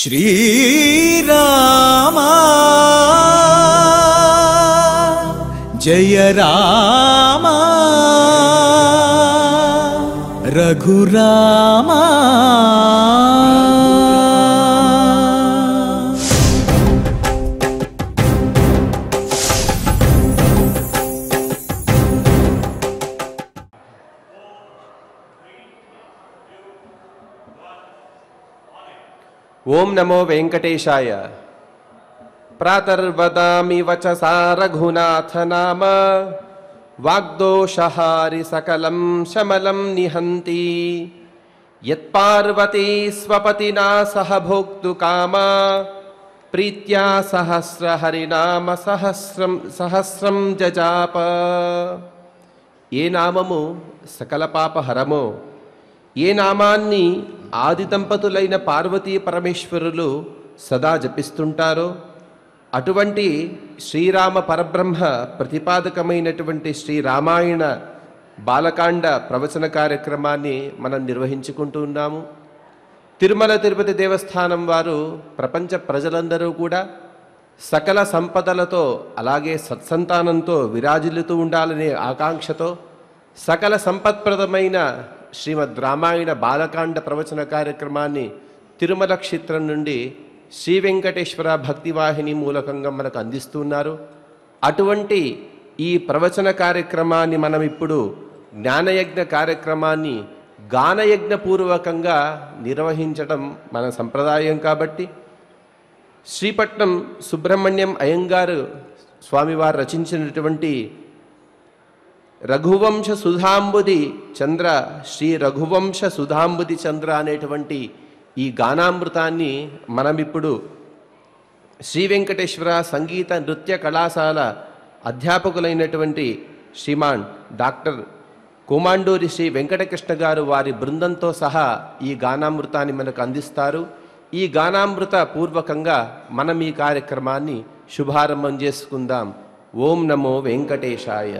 श्रीरामा जय रामा रघुरामा नमो वेंकटेशाय। प्रातर्वदामि वचसा रघुनाथ नाम। वाग्दोषहारि सकलं शमलं निहन्ति। यत्पार्वती स्वपतिना सह भोक्तु भोक्तुकामा प्रीत्या सहस्रहरिनाम सहस्रं सहस्रं जजाप। ये నామము सकल पाप हरमो ये నామాన్ని ఆది దంపతులైన పార్వతీ పరమేశ్వరులు సదా జపిస్తుంటారో. అటువంటి శ్రీరామ పరబ్రహ్మ ప్రతిపాదకమైనటువంటి శ్రీరామాయణ బాలకాండ ప్రవచన కార్యక్రమాన్ని మనం నిర్వహించుకుంటూ ఉన్నాము. తిరుమల తిరుపతి దేవస్థానం వారు ప్రపంచ ప్రజలందరూ కూడా సకల సంపదలతో అలాగే సత్సంతానంతో విరాజిల్లుతూ ఉండాలనే ఆకాంక్షతో సకల సంపత్ప్రదమైన శ్రీమద్ రామాయణ బాలకాండ ప్రవచన కార్యక్రమాన్ని తిరుమల క్షేత్రం నుండి శ్రీ వెంకటేశ్వర భక్తివాహిని మూలకంగా మనకు అందిస్తున్నారు. అటువంటి ఈ ప్రవచన కార్యక్రమాన్ని మనం ఇప్పుడు జ్ఞానయజ్ఞ కార్యక్రమాన్ని గానయజ్ఞపూర్వకంగా నిర్వహించడం మన సంప్రదాయం కాబట్టి శ్రీపట్నం సుబ్రహ్మణ్యం అయ్యంగారు స్వామివారు రచించినటువంటి రఘువంశ సుధాంబుది చంద్ర శ్రీ రఘువంశ సుధాంబుది చంద్ర అనేటువంటి ఈ గానామృతాన్ని మనం ఇప్పుడు శ్రీ వెంకటేశ్వర సంగీత నృత్య కళాశాల అధ్యాపకులైనటువంటి శ్రీమాన్ డాక్టర్ కోమాండూరి శ్రీ వెంకటకృష్ణ గారు వారి బృందంతో సహా ఈ గానామృతాన్ని మనకు అందిస్తారు. ఈ గానామృత పూర్వకంగా మనం ఈ కార్యక్రమాన్ని శుభారంభం చేసుకుందాం. ఓం నమో వెంకటేశాయ.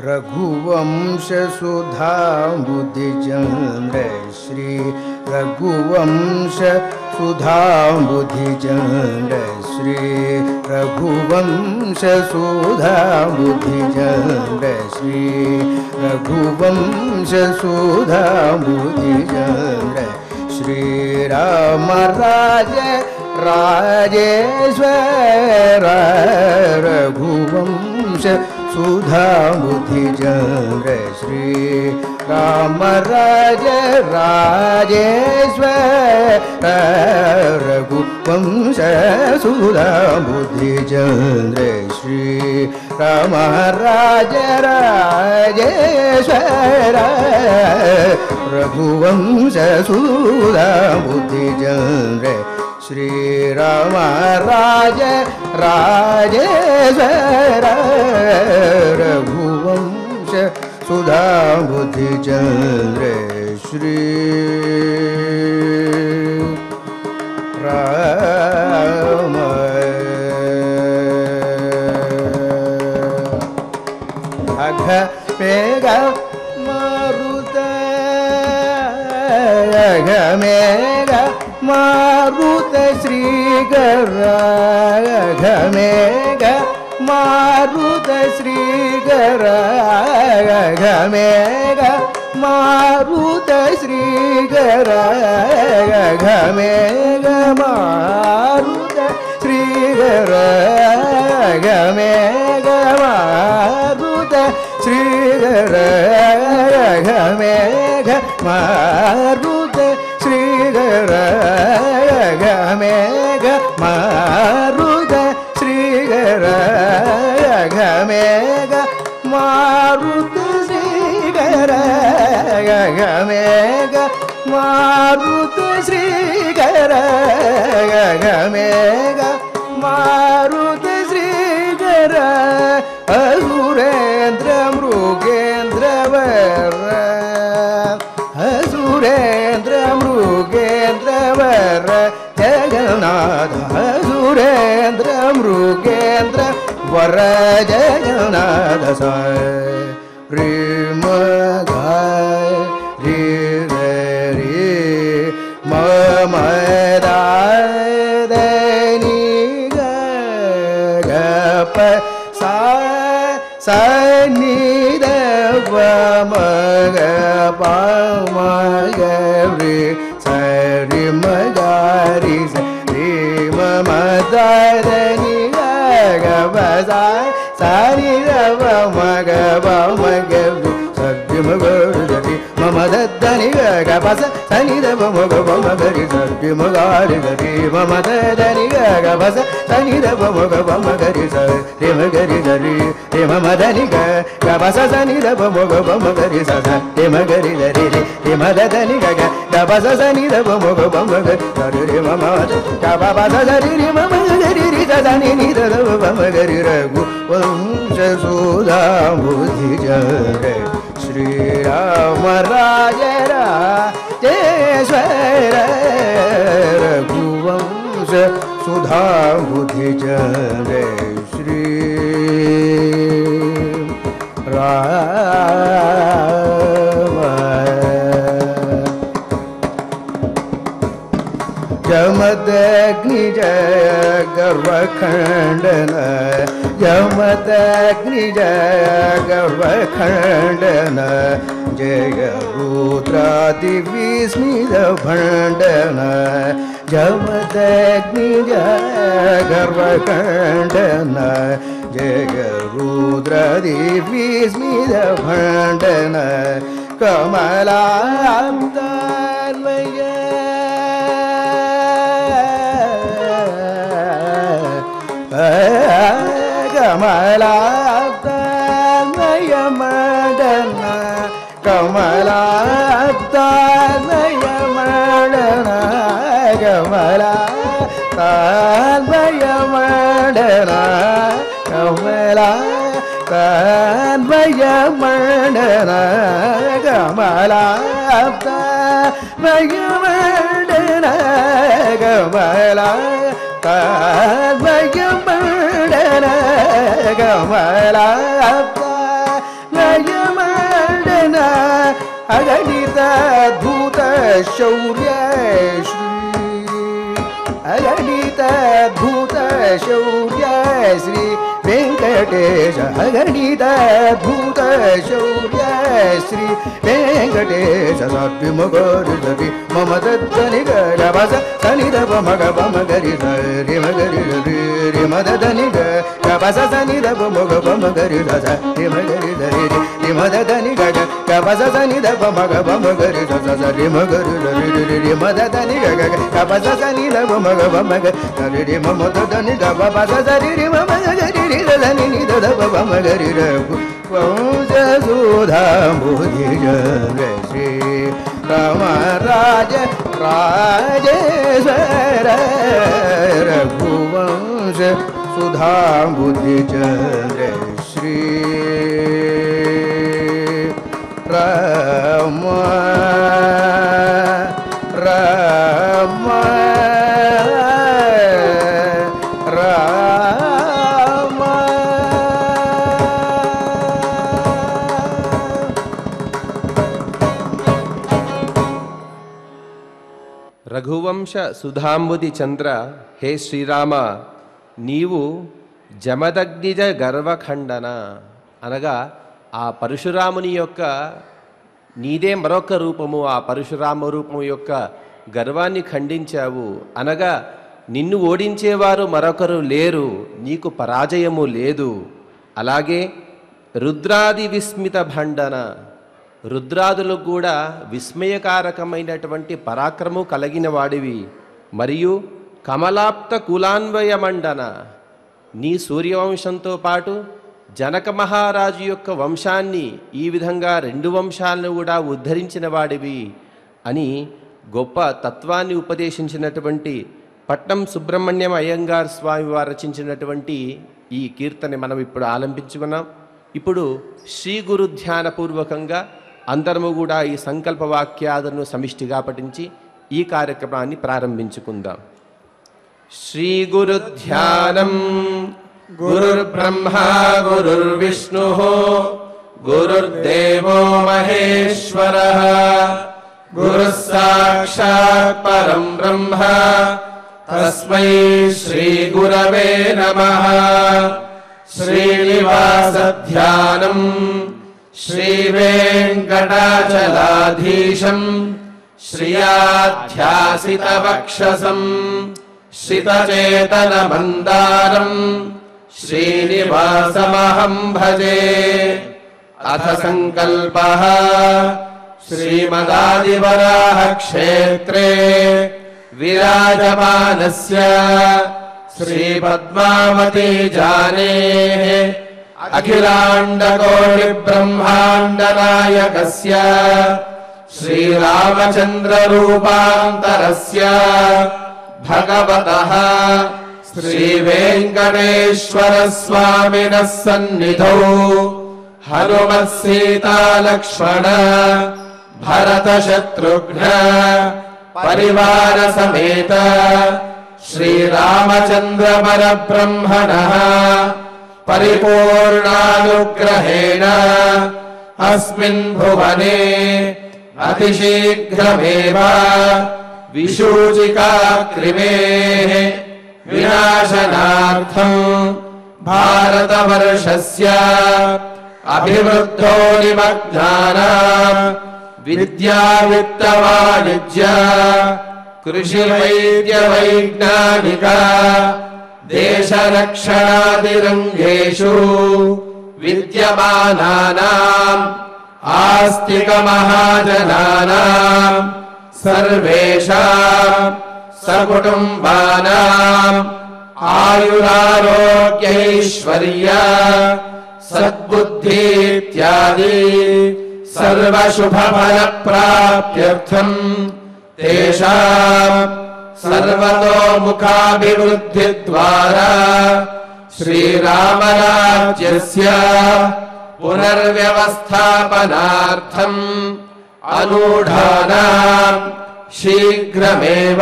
रघुवंशसुधाम्बुधिचन्द्र श्री रघुवंश सुधा बुधिजन श्री रघुवंश सुधा बुधिजन श्री रघुवंश सुधा बुधिजन श्री राज राजेश्वर रघुवंश सुधा सुधाबुधिजन श्री कामराज राजेश्वर रघुवंश सुधाबुद्धिचन्द्र श्री राम राज राजेश्वर रघुवंश सुधाबुद्धिचन्द्र श्रीराम राज राजेश्वर रघु सुधा बुद्धि बुद्धिचन्द्रे श्री। राम। अघ पेग मारुत। अघ मेघ मारुत श्री अघ मेघ ಮಾರುತ ಶ್ರೀಗರ ಘಮೇಗ ಮಾರುತ ಶ್ರೀಗರ ಘಮೇಗ ಮಾರುತ ಶ್ರೀಗರ ಘಮೇಗ ಮಾರುತ ಶ್ರೀಗರ ಘಮೇಘ ಮಾರುತ ಶ್ರೀಗರ ಘಮೇಘ ಮಾ ಗಮೇಗ ಮಾರುತಿ ಶ್ರೀಗರ ಗಮೇಗ ಮಾರುತಿ ಶ್ರೀಗರ ಗಮೇಗ ಮಾರುತಿ ಶ್ರೀಗರ ಅಸುರೇಂದ್ರ ಮೃಗೇಂದ್ರ ವರ ಅಸುರೇಂದ್ರ ಮೃಗೇಂದ್ರ ವರ ಜಗನ್ನಾಥ சுரேந்திர மிருகேந்திர வரஜயநாத ரீம ரீ ரீ மமதாயி கப சனித மக பாமக ரீ ಮ ಗೌರಿ ಗರಿ ಮಮ ದನಿ ಗ ಬಸ ತನಿ ದ ಮಗ ಮಮ ಗರಿ ಸರ್ಜಿ ಮ ಗಾರಿ ಗರಿ ಮಮ ದನಿ ಗ ಬಸ ತನಿ ದ ಮಗ ಮಮ ಗರಿ ಸರ್ ರೇಮ ಗರಿ ಗರಿ ರೇ ಮಮ ಧನಿ ಗ ಗ ಬಸ ತನಿ ದ ಮಗ ಮಮ ಗರಿ ಸಸ ರೇಮ ಗರಿ ಗರಿ ರೇ ಮ ಧನಿ ಗ da ba sa sa ni da ba mo ba ba ma ga da re re ma ma da ba ba sa sa ri ri ma ma ga ri ri ga da ni ni da da ba ba ma ga ri ra gu wa je su da mu ji ja re Shri Rama Rajara Jeshwara Raghuvansh Sudha Buddhi Jare Shri Rama यमदग्निजय गर्वखण्डन यमदग्निजय गर्वखण्डन जय रुद्रादिविस्मितभण्डन यमदग्निजय गर्वखण्डन जय रुद्रादिविस्मितभण्डन कमलाब्दालय கமலாத்தமயமடன கமலாத்தமயமடன கமலா தான்மயமடன கமலா தான்மயமடன கமலாத்தமயமடன கமலா தான்மயம் नयन अगणित भूत शौर्य श्री अगणित अद्भुत शौर्य श्री वेङ्कटेश गणि दूश्री वेङ्कटेशि मगृ मद धनि गनि दमगम गरि धरिमगरि मद धनि गनि द मगम गरि दिम गरि धरि అగణిత భూత శౌర్య శ్రీ వెంకటేశ సభ్యుమగరి సరి మమ దత్తని గబస సని దప మగ పమ గరి సరి మగరి రి రి మద దని గబస సని దప మగ పమ గరి స రి మగరి రి రి మద దని గగ గబస సని దప మగ పమ గరి స స రి మగరి రి రి రి మద దని గగ గబస సని దప మగ పమ గ రి రి మమ దని గబ బస సరి రి మమ గరి రి దని ని దద పమ గరి ర వంశ సుధా బుద్ధి జయ శ్రీ రామ రాజ రాజేశ్వర రఘువంశ సుధా బుద్ధి జయ శ్రీ రామ రామ రామ. రఘువంశ సుధాంబుది చంద్ర హే శ్రీరామ నీవు జమదగ్నిజ గర్వఖండన అనగా ఆ పరశురాముని యొక్క నీదే మరొక రూపము ఆ పరశురామ రూపము యొక్క గర్వాన్ని ఖండించావు. అనగా నిన్ను ఓడించేవారు మరొకరు లేరు నీకు పరాజయము లేదు. అలాగే రుద్రాది విస్మిత భండన. రుద్రాదులకు కూడా విస్మయకారకమైనటువంటి పరాక్రమం కలిగిన వాడివి. మరియు కమలాప్త కులాన్వయ మండన. నీ సూర్యవంశంతో పాటు జనక మహారాజు యొక్క వంశాన్ని ఈ విధంగా రెండు వంశాలను కూడా ఉద్ధరించిన వాడివి అని గొప్ప తత్వాన్ని ఉపదేశించినటువంటి పట్నం సుబ్రహ్మణ్యం అయ్యంగార్ స్వామి వారు రచించినటువంటి ఈ కీర్తని మనం ఇప్పుడు ఆలంబించుకున్నాం. ఇప్పుడు శ్రీ గురు ధ్యానపూర్వకంగా అందరము కూడా ఈ సంకల్ప వాక్యాలను సమిష్టిగా పఠించి ఈ కార్యక్రమాన్ని ప్రారంభించుకుందాం. శ్రీ గురు ధ్యానం गुरुर्ब्रह्मा गुरुर्विष्णुः गुरुर्देवो महेश्वरः। गुरुः साक्षात् परम् ब्रह्म तस्मै श्रीगुरवे नमः। श्रीनिवासध्यानम् श्रीवेङ्कटाचलाधीशम् श्रियाध्यासितवक्षसम् श्रितचेतनमन्दारम्। श्रीनिवासमहं भजे। अथ सङ्कल्पः श्रीमदादिवराहक्षेत्रे विराजमानस्य श्रीपद्मावती जानेः अखिलाण्डकोटिब्रह्माण्डनायकस्य श्रीरामचन्द्ररूपान्तरस्य भगवतः श्री वेकटेश्वर स्वामीन सन्निध हनुम सीतालक्ष्मण भरत शत्रुघ्न परिवार श्रीवेङ्कटेश्वरस्वामिनः सन्निधौ हनुमत्सीतालक्ष्मण, भरतशत्रुघ्न, परिवारसमेत, श्रीरामचन्द्रपरब्रह्मणः, परिपूर्णानुग्रहेण, अस्मिन् भुवने अतिशीघ्रमेव विशूचिकाग्रिमेः विनाशनार्थम् भारतवर्षस्य अभिवृद्धो निमग्नानाम् विद्यावित्तवाणिज्य कृषिवैद्यवैज्ञानिक देशरक्षणादिरङ्गेषु विद्यमानानाम् आस्तिकमहाजनानाम् सर्वेषाम् सकुटुम्बानाम् आयुरारोग्यैश्वर्या सद्बुद्धीत्यादि सर्वशुभफलप्राप्त्यर्थम् तेषाम् सर्वतोमुखाभिवृद्धिद्वारा श्रीरामराज्यस्य पुनर्व्यवस्थापनार्थम् अनूढानाम् शीघ्रमेव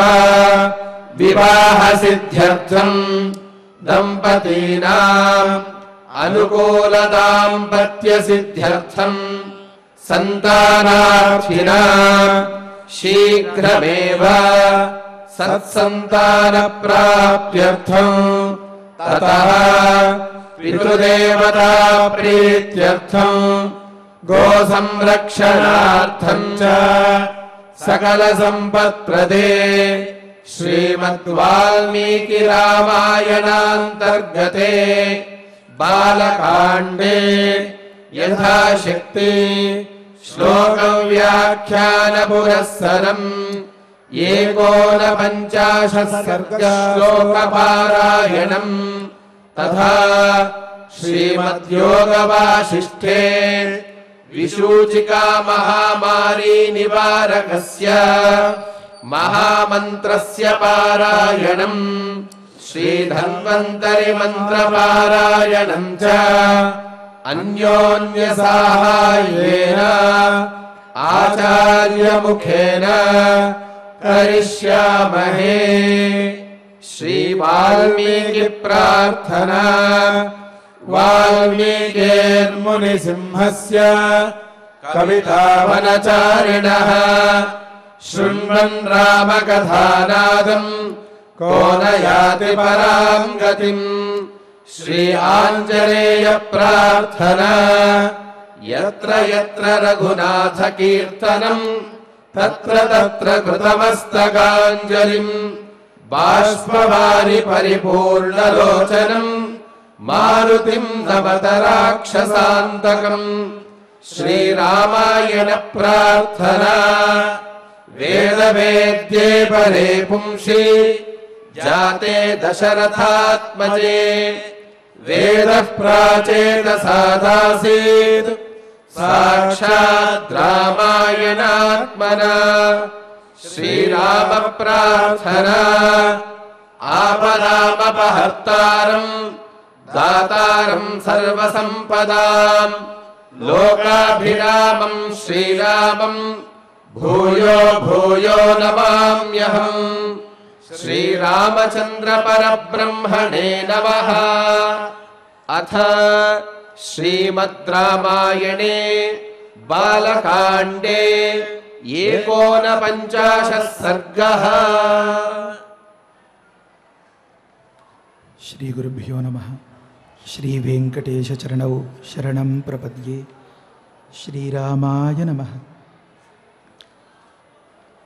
विवाहसिद्ध्यर्थम् दम्पतीनाम् अनुकूलदाम्पत्यसिद्ध्यर्थम् सन्तानार्थिना शीघ्रमेव सत्सन्तानप्राप्त्यर्थम् अतः विगुदेवताप्रीत्यर्थम् गोसंरक्षणार्थम् च सकलसम्पत्प्रदे श्रीमद्वाल्मीकिरामायणान्तर्गते बालकाण्डे यथाशक्ति श्लोकव्याख्यानपुरःसरम् एकोनपञ्चाशत् सर्गश्लोकपारायणम् तथा श्रीमद्योगवाशिष्ठे विशूचिका महामारी निवारकस्य महामन्त्रस्य पारायणम् श्रीधन्वन्तरिमन्त्रपारायणम् च अन्योन्यसाहाय्येन आचार्यमुखेन करिष्यामहे। श्रीवाल्मीकिप्रार्थना वाल्मीकेर्मुनिसिंहस्य कवितावनचारिणः शृण्वन् रामकथानादम् को न याति पराम् गतिम् श्री आञ्जनेयप्रार्थना। यत्र यत्र रघुनाथकीर्तनम् तत्र तत्र कृतमस्तकाञ्जलिम् बाष्पवारि परिपूर्णलोचनम् मारुतिम् नवतराक्षसान्तकम् श्रीरामायणप्रार्थना वेदवेद्ये परे पुंषि जाते दशरथात्मजे। वेदः प्राचेतसादासीत् साक्षात् रामायणात्मना। श्रीरामप्रार्थना आपदामपहर्तारम् दातारम् सर्वसम्पदाम्। लोकाभिरामम् श्रीरामम् भूयो भूयो श्रीरामचंद्र परब्रह्मणे नमः। अथ श्रीमद् रामायणे बालकाण्डे एकोनपञ्चाशः सर्गः। श्री गुरुभ्यो नमः। శ్రీ వెంకటేశ చరణౌ శరణం ప్రపద్యే శ్రీరామాయ నమ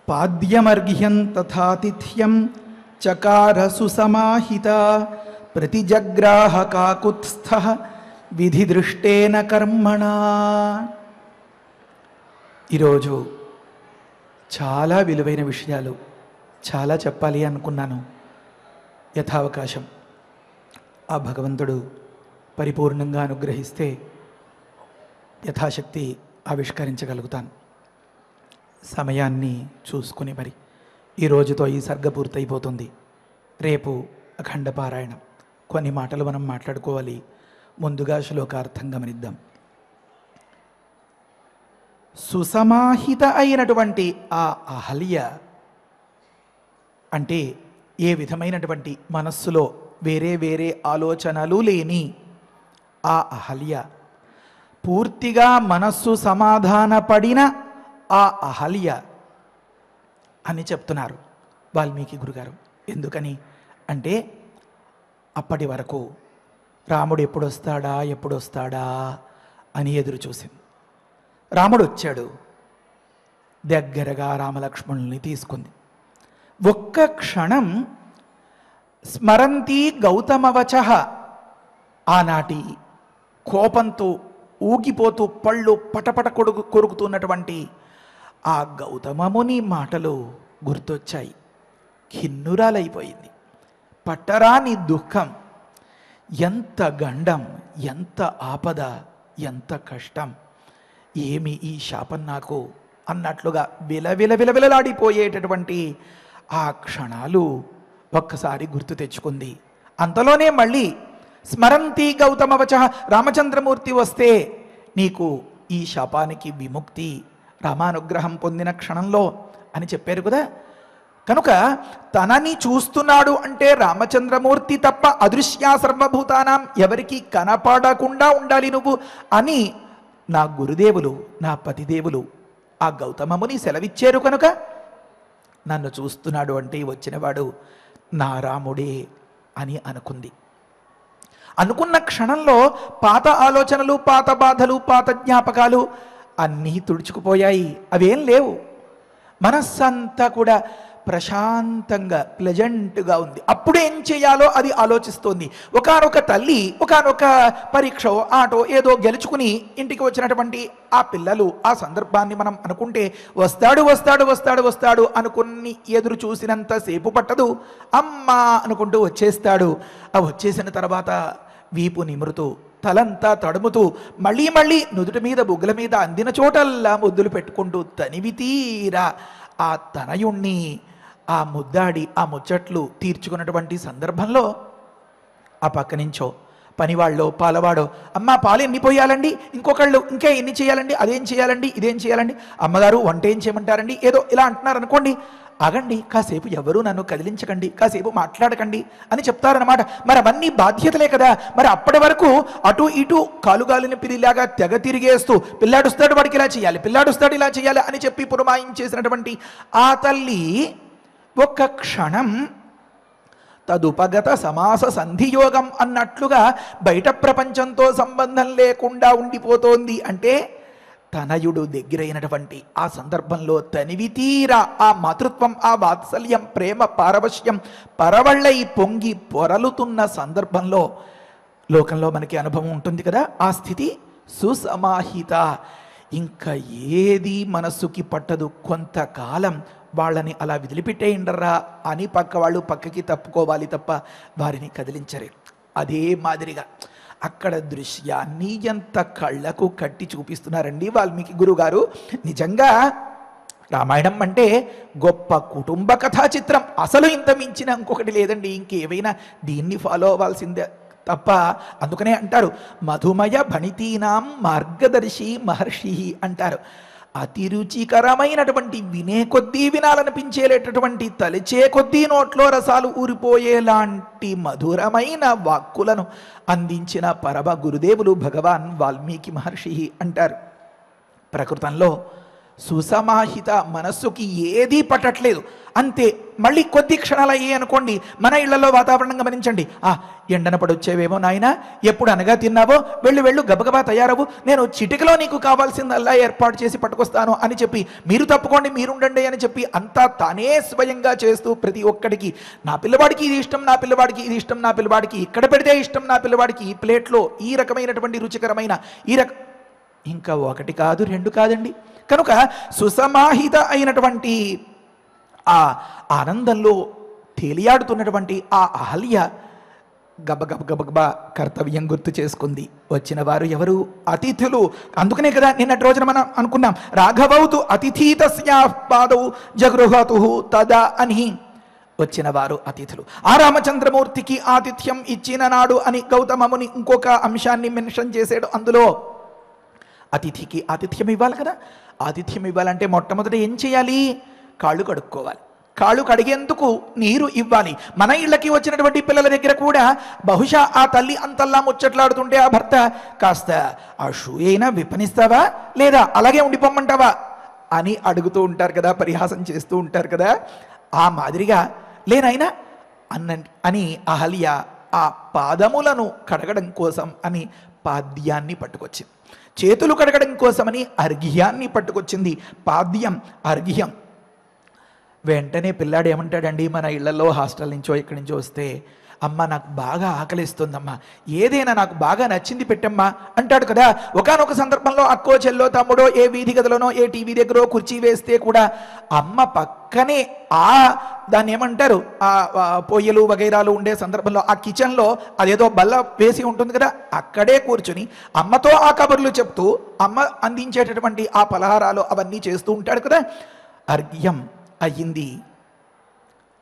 పాద్యమర్ఘ్యం తథాతిథ్యం చకారసు సమాహిత ప్రతిజగ్రాహ కాకుత్స్థ విధిదృష్టేన కర్మణా ఈరోజు చాలా విలువైన విషయాలు చాలా చెప్పాలి అనుకున్నాను. యథావకాశం. ఆ భగవంతుడు పరిపూర్ణంగా అనుగ్రహిస్తే యథాశక్తి ఆవిష్కరించగలుగుతాను. సమయాన్ని చూసుకుని మరి. ఈ రోజుతో ఈ సర్గ పూర్తయిపోతుంది. రేపు అఖండ పారాయణం. కొన్ని మాటలు మనం మాట్లాడుకోవాలి. ముందుగా శ్లోకార్థం గమనిద్దాం. సుసమాహిత అయినటువంటి ఆ అహల్య అంటే ఏ విధమైనటువంటి మనస్సులో వేరే వేరే ఆలోచనలు లేని ఆ అహల్య. పూర్తిగా మనస్సు సమాధానపడిన ఆ అహల్య అని చెప్తున్నారు వాల్మీకి గురుగారు. ఎందుకని? అంటే అప్పటి వరకు రాముడు ఎప్పుడొస్తాడా ఎప్పుడొస్తాడా అని ఎదురు చూసింది. రాముడు వచ్చాడు. దగ్గరగా రామలక్ష్మణుల్ని తీసుకుంది. ఒక్క క్షణం స్మరంతి గౌతమవచ ఆనాటి కోపంతో ఊగిపోతూ పళ్ళు పటపట కొడుకు కొరుకుతున్నటువంటి ఆ గౌతమముని మాటలు గుర్తొచ్చాయి. కిన్నురాలైపోయింది. పట్టరాని దుఃఖం ఎంత గండం ఎంత ఆపద ఎంత కష్టం. ఏమి ఈ శాపం నాకు? అన్నట్లుగా విలవిల విలవిలలాడిపోయేటటువంటి ఆ క్షణాలు ఒక్కసారి గుర్తు తెచ్చుకుంది. అంతలోనే మళ్ళీ స్మరంతి గౌతమవచ రామచంద్రమూర్తి వస్తే నీకు ఈ శాపానికి విముక్తి రామానుగ్రహం పొందిన క్షణంలో అని చెప్పారు కదా. కనుక తనని చూస్తున్నాడు అంటే రామచంద్రమూర్తి తప్ప అదృశ్య సర్వభూతానం ఎవరికి కనపడకుండా ఉండాలి నువ్వు అని నా గురుదేవులు నా పతిదేవులు ఆ గౌతమముని సెలవిచ్చారు కనుక. నన్ను చూస్తున్నాడు అంటే వచ్చినవాడు నా రాముడే అని అనుకుంది. అనుకున్న క్షణంలో పాత ఆలోచనలు పాత బాధలు పాత జ్ఞాపకాలు అన్నీ తుడుచుకుపోయాయి. అవేం లేవు. మనస్సంతా కూడా ప్రశాంతంగా ప్లెజెంట్గా ఉంది. అప్పుడు ఏం చేయాలో అది ఆలోచిస్తోంది. ఒకనొక తల్లి ఒకనొక పరీక్ష ఆటో ఏదో గెలుచుకుని ఇంటికి వచ్చినటువంటి ఆ పిల్లలు ఆ సందర్భాన్ని మనం అనుకుంటే వస్తాడు వస్తాడు వస్తాడు వస్తాడు అనుకుని ఎదురు చూసినంత సేపు పట్టదు. అమ్మా అనుకుంటూ వచ్చేస్తాడు. ఆ వచ్చేసిన తర్వాత వీపు నిమురుతూ తలంతా తడుముతూ మళ్ళీ మళ్ళీ నుదుటి మీద బుగ్గల మీద అందిన చోటల్లా ముద్దులు పెట్టుకుంటూ తనివి తీరా ఆ తనయుణ్ణి ఆ ముద్దాడి ఆ ముచ్చట్లు తీర్చుకున్నటువంటి సందర్భంలో ఆ పక్క నుంచో పనివాళ్ళో పాలవాడో అమ్మ పాలు ఎన్ని పోయాలండి? ఇంకొకళ్ళు ఇంకా ఎన్ని చేయాలండి? అదేం చేయాలండి? ఇదేం చేయాలండి? అమ్మగారు వంట ఏం చేయమంటారండి? ఏదో ఇలా అంటున్నారు అనుకోండి ఆగండి కాసేపు ఎవరు నన్ను కదిలించకండి కాసేపు మాట్లాడకండి అని చెప్తారనమాట మరి అవన్నీ బాధ్యతలే కదా. మరి అప్పటి వరకు అటు ఇటు కాలుగాలిన పిల్లిలాగా తెగ తిరిగేస్తూ పిల్లాడుస్తాడు వాడికి ఇలా చేయాలి పిల్లాడుస్తాడు ఇలా చేయాలి అని చెప్పి పురమాయించేసినటువంటి ఆ తల్లి ఒక్క క్షణం తదుపగత సమాస సంధియోగం అన్నట్లుగా బయట ప్రపంచంతో సంబంధం లేకుండా ఉండిపోతోంది. అంటే తనయుడు దగ్గరైనటువంటి ఆ సందర్భంలో తనివి తీరా ఆ మాతృత్వం ఆ వాత్సల్యం ప్రేమ పారవశ్యం పరవళ్ళై పొంగి పొరలుతున్న సందర్భంలో లోకంలో మనకి అనుభవం ఉంటుంది కదా ఆ స్థితి సుసమాహిత. ఇంకా ఏది మనస్సుకి పట్టదు. కొంతకాలం వాళ్ళని అలా వదిలిపెట్టేయండరా అని పక్క వాళ్ళు పక్కకి తప్పుకోవాలి తప్ప వారిని కదిలించరే. అదే మాదిరిగా అక్కడ దృశ్యాన్ని ఎంత కళ్ళకు కట్టి చూపిస్తున్నారండి వాల్మీకి గురుగారు. నిజంగా రామాయణం అంటే గొప్ప కుటుంబ కథా చిత్రం. అసలు ఇంత మించిన ఇంకొకటి లేదండి. ఇంకేవైనా దీన్ని ఫాలో అవ్వాల్సిందే తప్ప అందుకనే అంటారు మధుమయ భణితీనాం మార్గదర్శి మహర్షి అంటారు. అతి రుచికరమైనటువంటి వినే కొద్దీ వినాలనిపించేటటువంటి తలిచే కొద్దీ నోట్లో రసాలు ఊరిపోయేలాంటి మధురమైన వాక్కులను అందించిన పరమ గురుదేవులు భగవాన్ వాల్మీకి మహర్షి అంటారు. ప్రకృతంలో సుసమాహిత మనస్సుకి ఏదీ పట్టట్లేదు. అంతే మళ్ళీ కొద్ది క్షణాలు అయ్యాయి అనుకోండి మన ఇళ్ళలో వాతావరణం గమనించండి. ఆ ఎండన పడొచ్చేవేమో నాయన ఎప్పుడు అనగా తిన్నావో వెళ్ళు వెళ్ళు గబగబా తయారవు నేను చిటికలో నీకు కావాల్సిందల్లా ఏర్పాటు చేసి పట్టుకొస్తాను అని చెప్పి మీరు తప్పుకోండి మీరుండండి అని చెప్పి అంతా తానే స్వయంగా చేస్తూ ప్రతి ఒక్కడికి నా పిల్లవాడికి ఇది ఇష్టం నా పిల్లవాడికి ఇది ఇష్టం నా పిల్లవాడికి ఇక్కడ పెడితే ఇష్టం నా పిల్లవాడికి ఈ ప్లేట్లో ఈ రకమైనటువంటి రుచికరమైన ఈ రక ఇంకా ఒకటి కాదు రెండు కాదండి. కనుక సుసమాహిత అయినటువంటి ఆ ఆనందంలో తేలియాడుతున్నటువంటి ఆ అహల్య గబగబ గబగబ కర్తవ్యం గుర్తు చేసుకుంది. వచ్చిన వారు ఎవరు? అతిథులు. అందుకనే కదా నిన్నటి రోజున మనం అనుకున్నాం రాఘవౌతు అతిథీతస్యా పాదౌ జగృహతు తదా అని వచ్చిన వారు అతిథులు. ఆ రామచంద్రమూర్తికి ఆతిథ్యం ఇచ్చిన నాడు అని గౌతమముని ఇంకొక అంశాన్ని మెన్షన్ చేశాడు అందులో. అతిథికి ఆతిథ్యం ఇవ్వాలి కదా. ఆతిథ్యం ఇవ్వాలంటే మొట్టమొదట ఏం చేయాలి? కాళ్ళు కడుక్కోవాలి. కాళ్ళు కడిగేందుకు నీరు ఇవ్వాలి. మన ఇళ్ళకి వచ్చినటువంటి పిల్లల దగ్గర కూడా బహుశా ఆ తల్లి అంతల్లా ముచ్చట్లాడుతుంటే ఆ భర్త కాస్త ఆ షూ అయినా విపణిస్తావా లేదా అలాగే ఉండిపోమ్మంటావా? అని అడుగుతూ ఉంటారు కదా పరిహాసం చేస్తూ ఉంటారు కదా. ఆ మాదిరిగా లేనైనా అన్న అని అహల్య ఆ పాదములను కడగడం కోసం అని పాద్యాన్ని పట్టుకొచ్చింది. చేతులు కడగడం కోసమని అర్ఘ్యాన్ని పట్టుకొచ్చింది. పాద్యం అర్ఘ్యం. వెంటనే పిల్లాడు ఏమంటాడండి మన ఇళ్ళలో హాస్టల్ నుంచో ఇక్కడి నుంచో వస్తే అమ్మ నాకు బాగా ఆకలిస్తుందమ్మా ఏదైనా నాకు బాగా నచ్చింది పెట్టమ్మా అంటాడు కదా. ఒకానొక సందర్భంలో అక్కో చెల్లో తమ్ముడో ఏ వీధి గదిలోనో ఏ టీవీ దగ్గర కుర్చీ వేస్తే కూడా అమ్మ పక్క పక్కనే ఆ దాన్ని ఏమంటారు? ఆ పొయ్యలు వగైరాలు ఉండే సందర్భంలో ఆ కిచెన్లో అదేదో బల్ల వేసి ఉంటుంది కదా అక్కడే కూర్చుని అమ్మతో ఆ కబుర్లు చెప్తూ అమ్మ అందించేటటువంటి ఆ పలహారాలు అవన్నీ చేస్తూ ఉంటాడు కదా అర్ఘ్యం అయ్యింది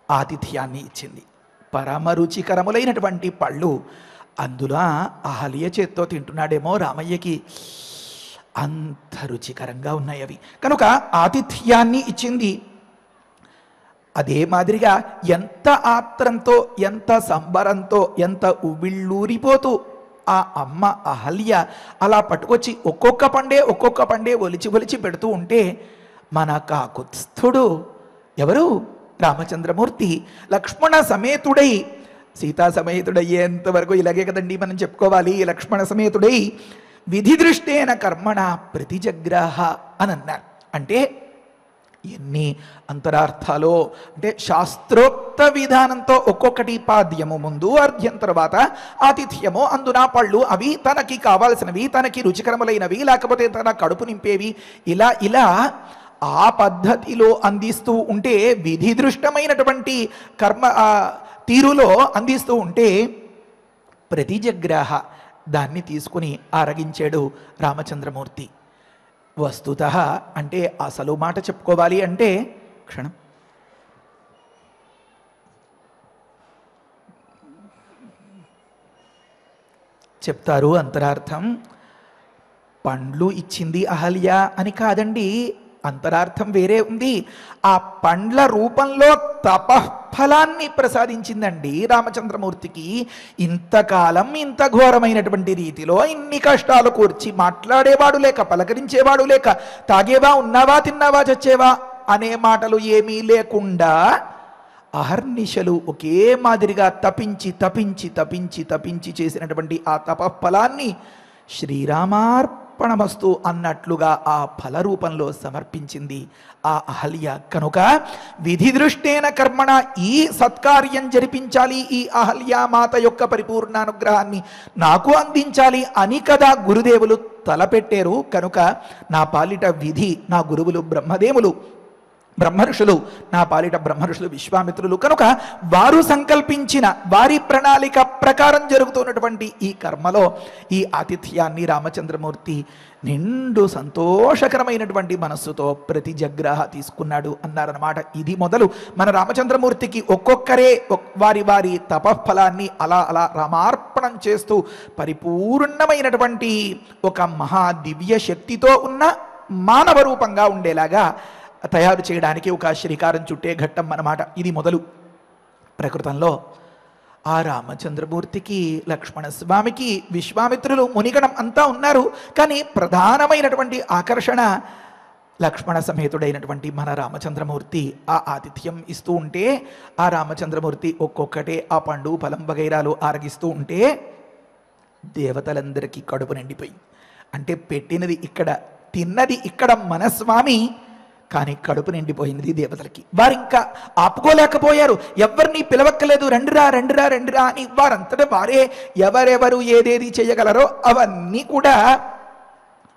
ఆతిథ్యాన్ని ఇచ్చింది. పరమ రుచికరములైనటువంటి పళ్ళు అందులో అహల్య చేత్తో తింటున్నాడేమో రామయ్యకి. అంత రుచికరంగా ఉన్నాయి అవి. కనుక ఆతిథ్యాన్ని ఇచ్చింది అదే మాదిరిగా ఎంత ఆత్రంతో ఎంత సంబరంతో ఎంత ఉవిళ్ళూరిపోతూ ఆ అమ్మ అహల్య అలా పట్టుకొచ్చి ఒక్కొక్క పండే ఒక్కొక్క పండే ఒలిచి ఒలిచి పెడుతూ ఉంటే మన కాకుత్స్థుడు ఎవరు? రామచంద్రమూర్తి. లక్ష్మణ సమేతుడై. సీతా సమేతుడయ్యేంత వరకు ఇలాగే కదండి మనం చెప్పుకోవాలి. లక్ష్మణ సమేతుడై. విధి దృష్టేన కర్మణ ప్రతిజగ్రాహ అని అన్నారు అంటే ఎన్ని అంతరార్థాలో? అంటే శాస్త్రోక్త విధానంతో ఒక్కొక్కటి పాద్యము ముందు అర్ధ్యం తర్వాత ఆతిథ్యము అందున పళ్ళు అవి తనకి కావాల్సినవి తనకి రుచికరములైనవి లేకపోతే తన కడుపు నింపేవి. ఇలా ఇలా ఆ పద్ధతిలో అందిస్తూ ఉంటే విధి దృష్టమైనటువంటి కర్మ తీరులో అందిస్తూ ఉంటే ప్రతిజగ్రాహ దాన్ని తీసుకుని ఆరగించాడు రామచంద్రమూర్తి. వస్తుత అంటే అసలు మాట చెప్పుకోవాలి అంటే క్షణం. చెప్తారు అంతరార్థం. పండ్లు ఇచ్చింది అహల్య అని కాదండి అంతరార్థం వేరే ఉంది. ఆ పండ్ల రూపంలో తపఫలాన్ని ప్రసాదించిందండి రామచంద్రమూర్తికి. ఇంతకాలం ఇంత ఘోరమైనటువంటి రీతిలో ఇన్ని కష్టాలు కూర్చి మాట్లాడేవాడు లేక పలకరించేవాడు లేక తాగేవా ఉన్నావా తిన్నావా చచ్చేవా అనే మాటలు ఏమీ లేకుండా అహర్నిశలు ఒకే మాదిరిగా తపించి తపించి తపించి తపించి చేసినటువంటి ఆ తపఫలాన్ని అర్పణమస్తు అన్నట్లుగా ఆ ఫల రూపంలో సమర్పించింది ఆ అహల్య. కనుక విధి దృష్టేన కర్మణ ఈ సత్కార్యం జరిపించాలి ఈ అహల్య మాత యొక్క పరిపూర్ణ అనుగ్రహాన్ని నాకు అందించాలి అని కదా గురుదేవులు తలపెట్టారు. కనుక నా పాలిట విధి నా గురువులు బ్రహ్మదేవులు బ్రహ్మర్షులు నా పాలిట బ్రహ్మర్షులు విశ్వామిత్రులు. కనుక వారు సంకల్పించిన వారి ప్రణాళిక ప్రకారం జరుగుతున్నటువంటి ఈ కర్మలో ఈ ఆతిథ్యాన్ని రామచంద్రమూర్తి నిండు సంతోషకరమైనటువంటి మనస్సుతో ప్రతి జగ్రహ తీసుకున్నాడు అన్నారనమాట ఇది మొదలు మన రామచంద్రమూర్తికి ఒక్కొక్కరే వారి వారి తపఫలాన్ని అలా అలా రామార్పణం చేస్తూ పరిపూర్ణమైనటువంటి ఒక మహా దివ్య శక్తితో ఉన్న మానవ రూపంగా ఉండేలాగా తయారు చేయడానికి ఒక శ్రీకారం చుట్టే ఘట్టం అన్నమాట. ఇది మొదలు. ప్రకృతంలో ఆ రామచంద్రమూర్తికి లక్ష్మణ స్వామికి విశ్వామిత్రులు మునిగణం అంతా ఉన్నారు. కానీ ప్రధానమైనటువంటి ఆకర్షణ లక్ష్మణ సమేతుడైనటువంటి మన రామచంద్రమూర్తి ఆ ఆతిథ్యం ఇస్తూ ఉంటే ఆ రామచంద్రమూర్తి ఒక్కొక్కటే ఆ పండు ఫలం వగైరాలు ఆరగిస్తూ ఉంటే దేవతలందరికీ కడుపు నిండిపోయింది. అంటే పెట్టినది ఇక్కడ తిన్నది ఇక్కడ మన స్వామి కానీ కడుపు నిండిపోయినది దేవతలకి. వారు ఇంకా ఆపుకోలేకపోయారు. ఎవరిని పిలవక్కలేదు రెండురా రెండురా రండిరా అని వారంతట వారే ఎవరెవరు ఏదేది చేయగలరో అవన్నీ కూడా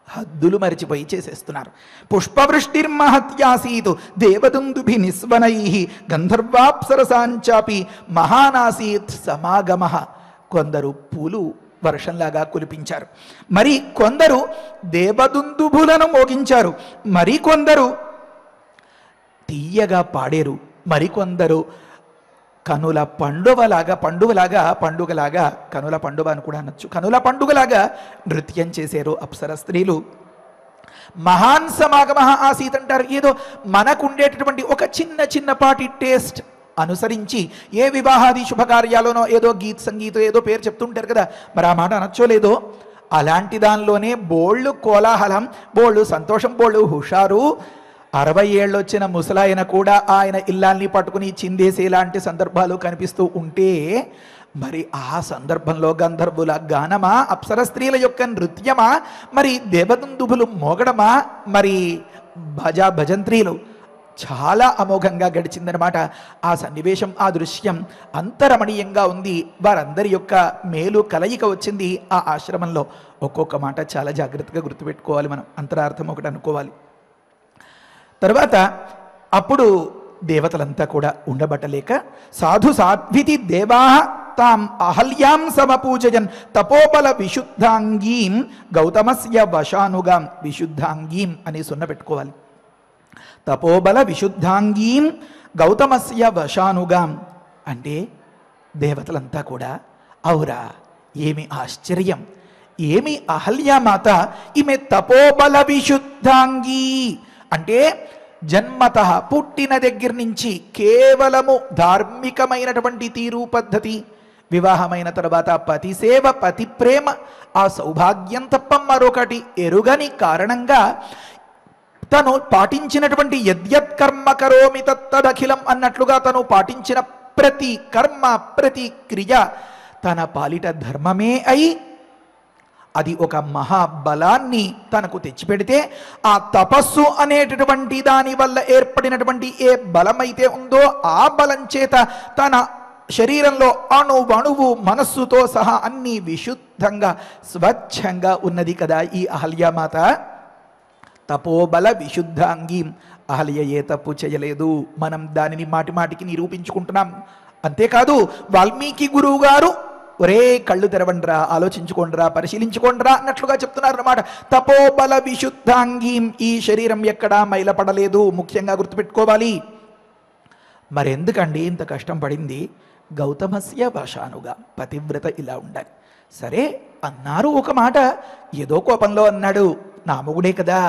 హద్దులు మరిచిపోయి చేసేస్తున్నారు. పుష్పవృష్టిర్మహత్యాసీతు దేవదుందుభి నిస్వనై గంధర్వాప్సరసాంచాపి మహానాసీత్ సమాగమ. కొందరు పూలు వర్షంలాగా కులిపించారు మరి కొందరు దేవదుందుభులను మోగించారు. మరి కొందరు తీయగా పాడేరు. మరికొందరు కనుల పండువలాగా పండుగలాగా పండుగలాగా కనుల పండుగ అని కూడా అనొచ్చు. కనుల పండుగలాగా నృత్యం చేశారు అప్సర స్త్రీలు. మహాన్ సమాగమ ఆసీత్ అంటారు. ఏదో మనకుండేటటువంటి ఒక చిన్న చిన్నపాటి టేస్ట్ అనుసరించి ఏ వివాహాది శుభకార్యాలోనో ఏదో గీత్ సంగీతం ఏదో పేరు చెప్తుంటారు కదా. మరి ఆ మాట అనొచ్చో లేదో? అలాంటి దానిలోనే బోళ్ళు కోలాహలం బోళ్ళు సంతోషం బోళ్ళు హుషారు అరవై ఏళ్ళు వచ్చిన ముసలాయన కూడా ఆయన ఇల్లాల్ని పట్టుకుని చిందేసేలాంటి సందర్భాలు కనిపిస్తూ ఉంటే మరి ఆ సందర్భంలో గంధర్వుల గానమా అప్సర స్త్రీల యొక్క నృత్యమా మరి దేవదందుభులు మోగడమా మరి భజ భజంత్రీలు చాలా అమోఘంగా గడిచిందనమాట ఆ సన్నివేశం ఆ దృశ్యం అంతరమణీయంగా ఉంది. వారందరి యొక్క మేలు కలయిక వచ్చింది ఆ ఆశ్రమంలో. ఒక్కొక్క మాట చాలా జాగ్రత్తగా గుర్తుపెట్టుకోవాలి మనం. అంతరార్థం ఒకటి అనుకోవాలి. తర్వాత అప్పుడు దేవతలంతా కూడా ఉండబట్టలేక సాధు సాధ్వితి దేవా తాం అహల్యాం సమపూజయన్ తపోబల విశుద్ధాంగీం గౌతమస్య వశానుగాం విశుద్ధాంగీం అని సున్న పెట్టుకోవాలి. తపోబల విశుద్ధాంగీం గౌతమస్య వశానుగాం అంటే దేవతలంతా కూడా ఔరా ఏమి ఆశ్చర్యం ఏమి అహల్యామాత ఈమె తపోబల విశుద్ధాంగీ అంటే జన్మత పుట్టిన దగ్గర నుంచి కేవలము ధార్మికమైనటువంటి తీరు పద్ధతి వివాహమైన తర్వాత పతి సేవ పతి ప్రేమ ఆ సౌభాగ్యం తప్ప మరొకటి ఎరుగని కారణంగా తను పాటించినటువంటి యద్యత్ కర్మ కరోమి తత్తదఖిలం అన్నట్లుగా తను పాటించిన ప్రతి కర్మ ప్రతి క్రియ తన పాలిట ధర్మమే అయి అది ఒక మహాబలాన్ని తనకు తెచ్చిపెడితే ఆ తపస్సు అనేటటువంటి దాని వల్ల ఏర్పడినటువంటి ఏ బలమైతే ఉందో ఆ బలం చేత తన శరీరంలో అణు అణువు మనస్సుతో సహా అన్ని విశుద్ధంగా స్వచ్ఛంగా ఉన్నది కదా ఈ అహల్యమాత తపోబల విశుద్ధాంగీం. అహల్య ఏ తప్పు చేయలేదు. మనం దానిని మాటి మాటికి నిరూపించుకుంటున్నాం. అంతేకాదు వాల్మీకి గురువు గారు ఒరే కళ్ళు తెరవండిరా ఆలోచించుకోండిరా పరిశీలించుకోండిరా అన్నట్లుగా చెప్తున్నారు అన్నమాట తపోబల విశుద్ధాంగీం ఈ శరీరం ఎక్కడా మైలపడలేదు ముఖ్యంగా గుర్తుపెట్టుకోవాలి. మరెందుకండి ఇంత కష్టం పడింది? గౌతమస్య వశానుగా పతివ్రత ఇలా ఉండాలి. సరే అన్నారు ఒక మాట ఏదో కోపంలో అన్నాడు. నా మొగుడే కదా.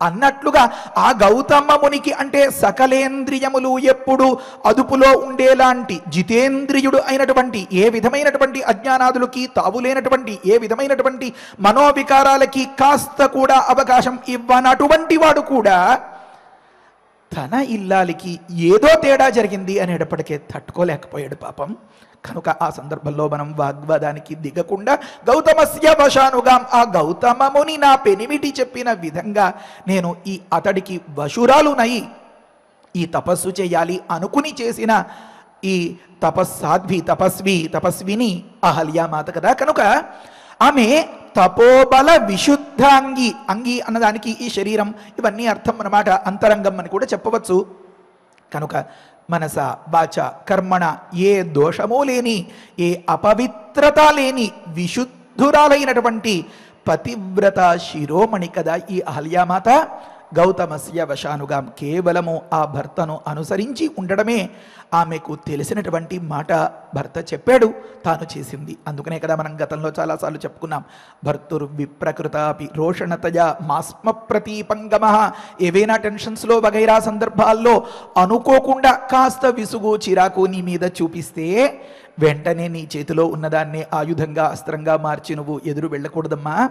అన్నట్లుగా ఆ గౌతమ మునికి అంటే సకలేంద్రియములు ఎప్పుడు అదుపులో ఉండేలాంటి జితేంద్రియుడు అయినటువంటి ఏ విధమైనటువంటి అజ్ఞానాదులకి తావులేనటువంటి ఏ విధమైనటువంటి మనోవికారాలకి కాస్త కూడా అవకాశం ఇవ్వనటువంటి వాడు కూడా తన ఇల్లాలికి ఏదో తేడా జరిగింది అనేటప్పటికే తట్టుకోలేకపోయాడు పాపం. కనుక ఆ సందర్భంలో మనం వాగ్వాదానికి దిగకుండా గౌతమస్య వశానుగా ఆ గౌతమముని నా పెనిమిటి చెప్పిన విధంగా నేను ఈ అతడికి వశురాలునై ఈ తపస్సు చేయాలి అనుకుని చేసిన ఈ తపస్సాధ్వి తపస్వి తపస్విని అహల్యామాత కదా. కనుక ఆమె తపోబల విశుద్ధాంగి అంగి అన్నదానికి ఈ శరీరం ఇవన్నీ అర్థం అన్నమాట అంతరంగం అని కూడా చెప్పవచ్చు. కనుక మనస వాచ కర్మణ ఏ దోషము లేని ఏ అపవిత్రత లేని విశుద్ధురాలైనటువంటి పతివ్రత శిరోమణి కదా ఈ అహల్యామాత గౌతమస్య వశానుగా కేవలము ఆ భర్తను అనుసరించి ఉండడమే ఆమెకు తెలిసినటువంటి మాట భర్త చెప్పాడు తాను చేసింది. అందుకనే కదా మనం గతంలో చాలాసార్లు చెప్పుకున్నాం భర్తుర్ విప్రకృతాపి రోషణతయ మాస్మ ప్రతీపంగమ. ఏవైనా టెన్షన్స్లో వగైరా సందర్భాల్లో అనుకోకుండా కాస్త విసుగు చిరాకు నీ మీద చూపిస్తే వెంటనే నీ చేతిలో ఉన్నదాన్నే ఆయుధంగా అస్త్రంగా మార్చి నువ్వు ఎదురు వెళ్ళకూడదమ్మా.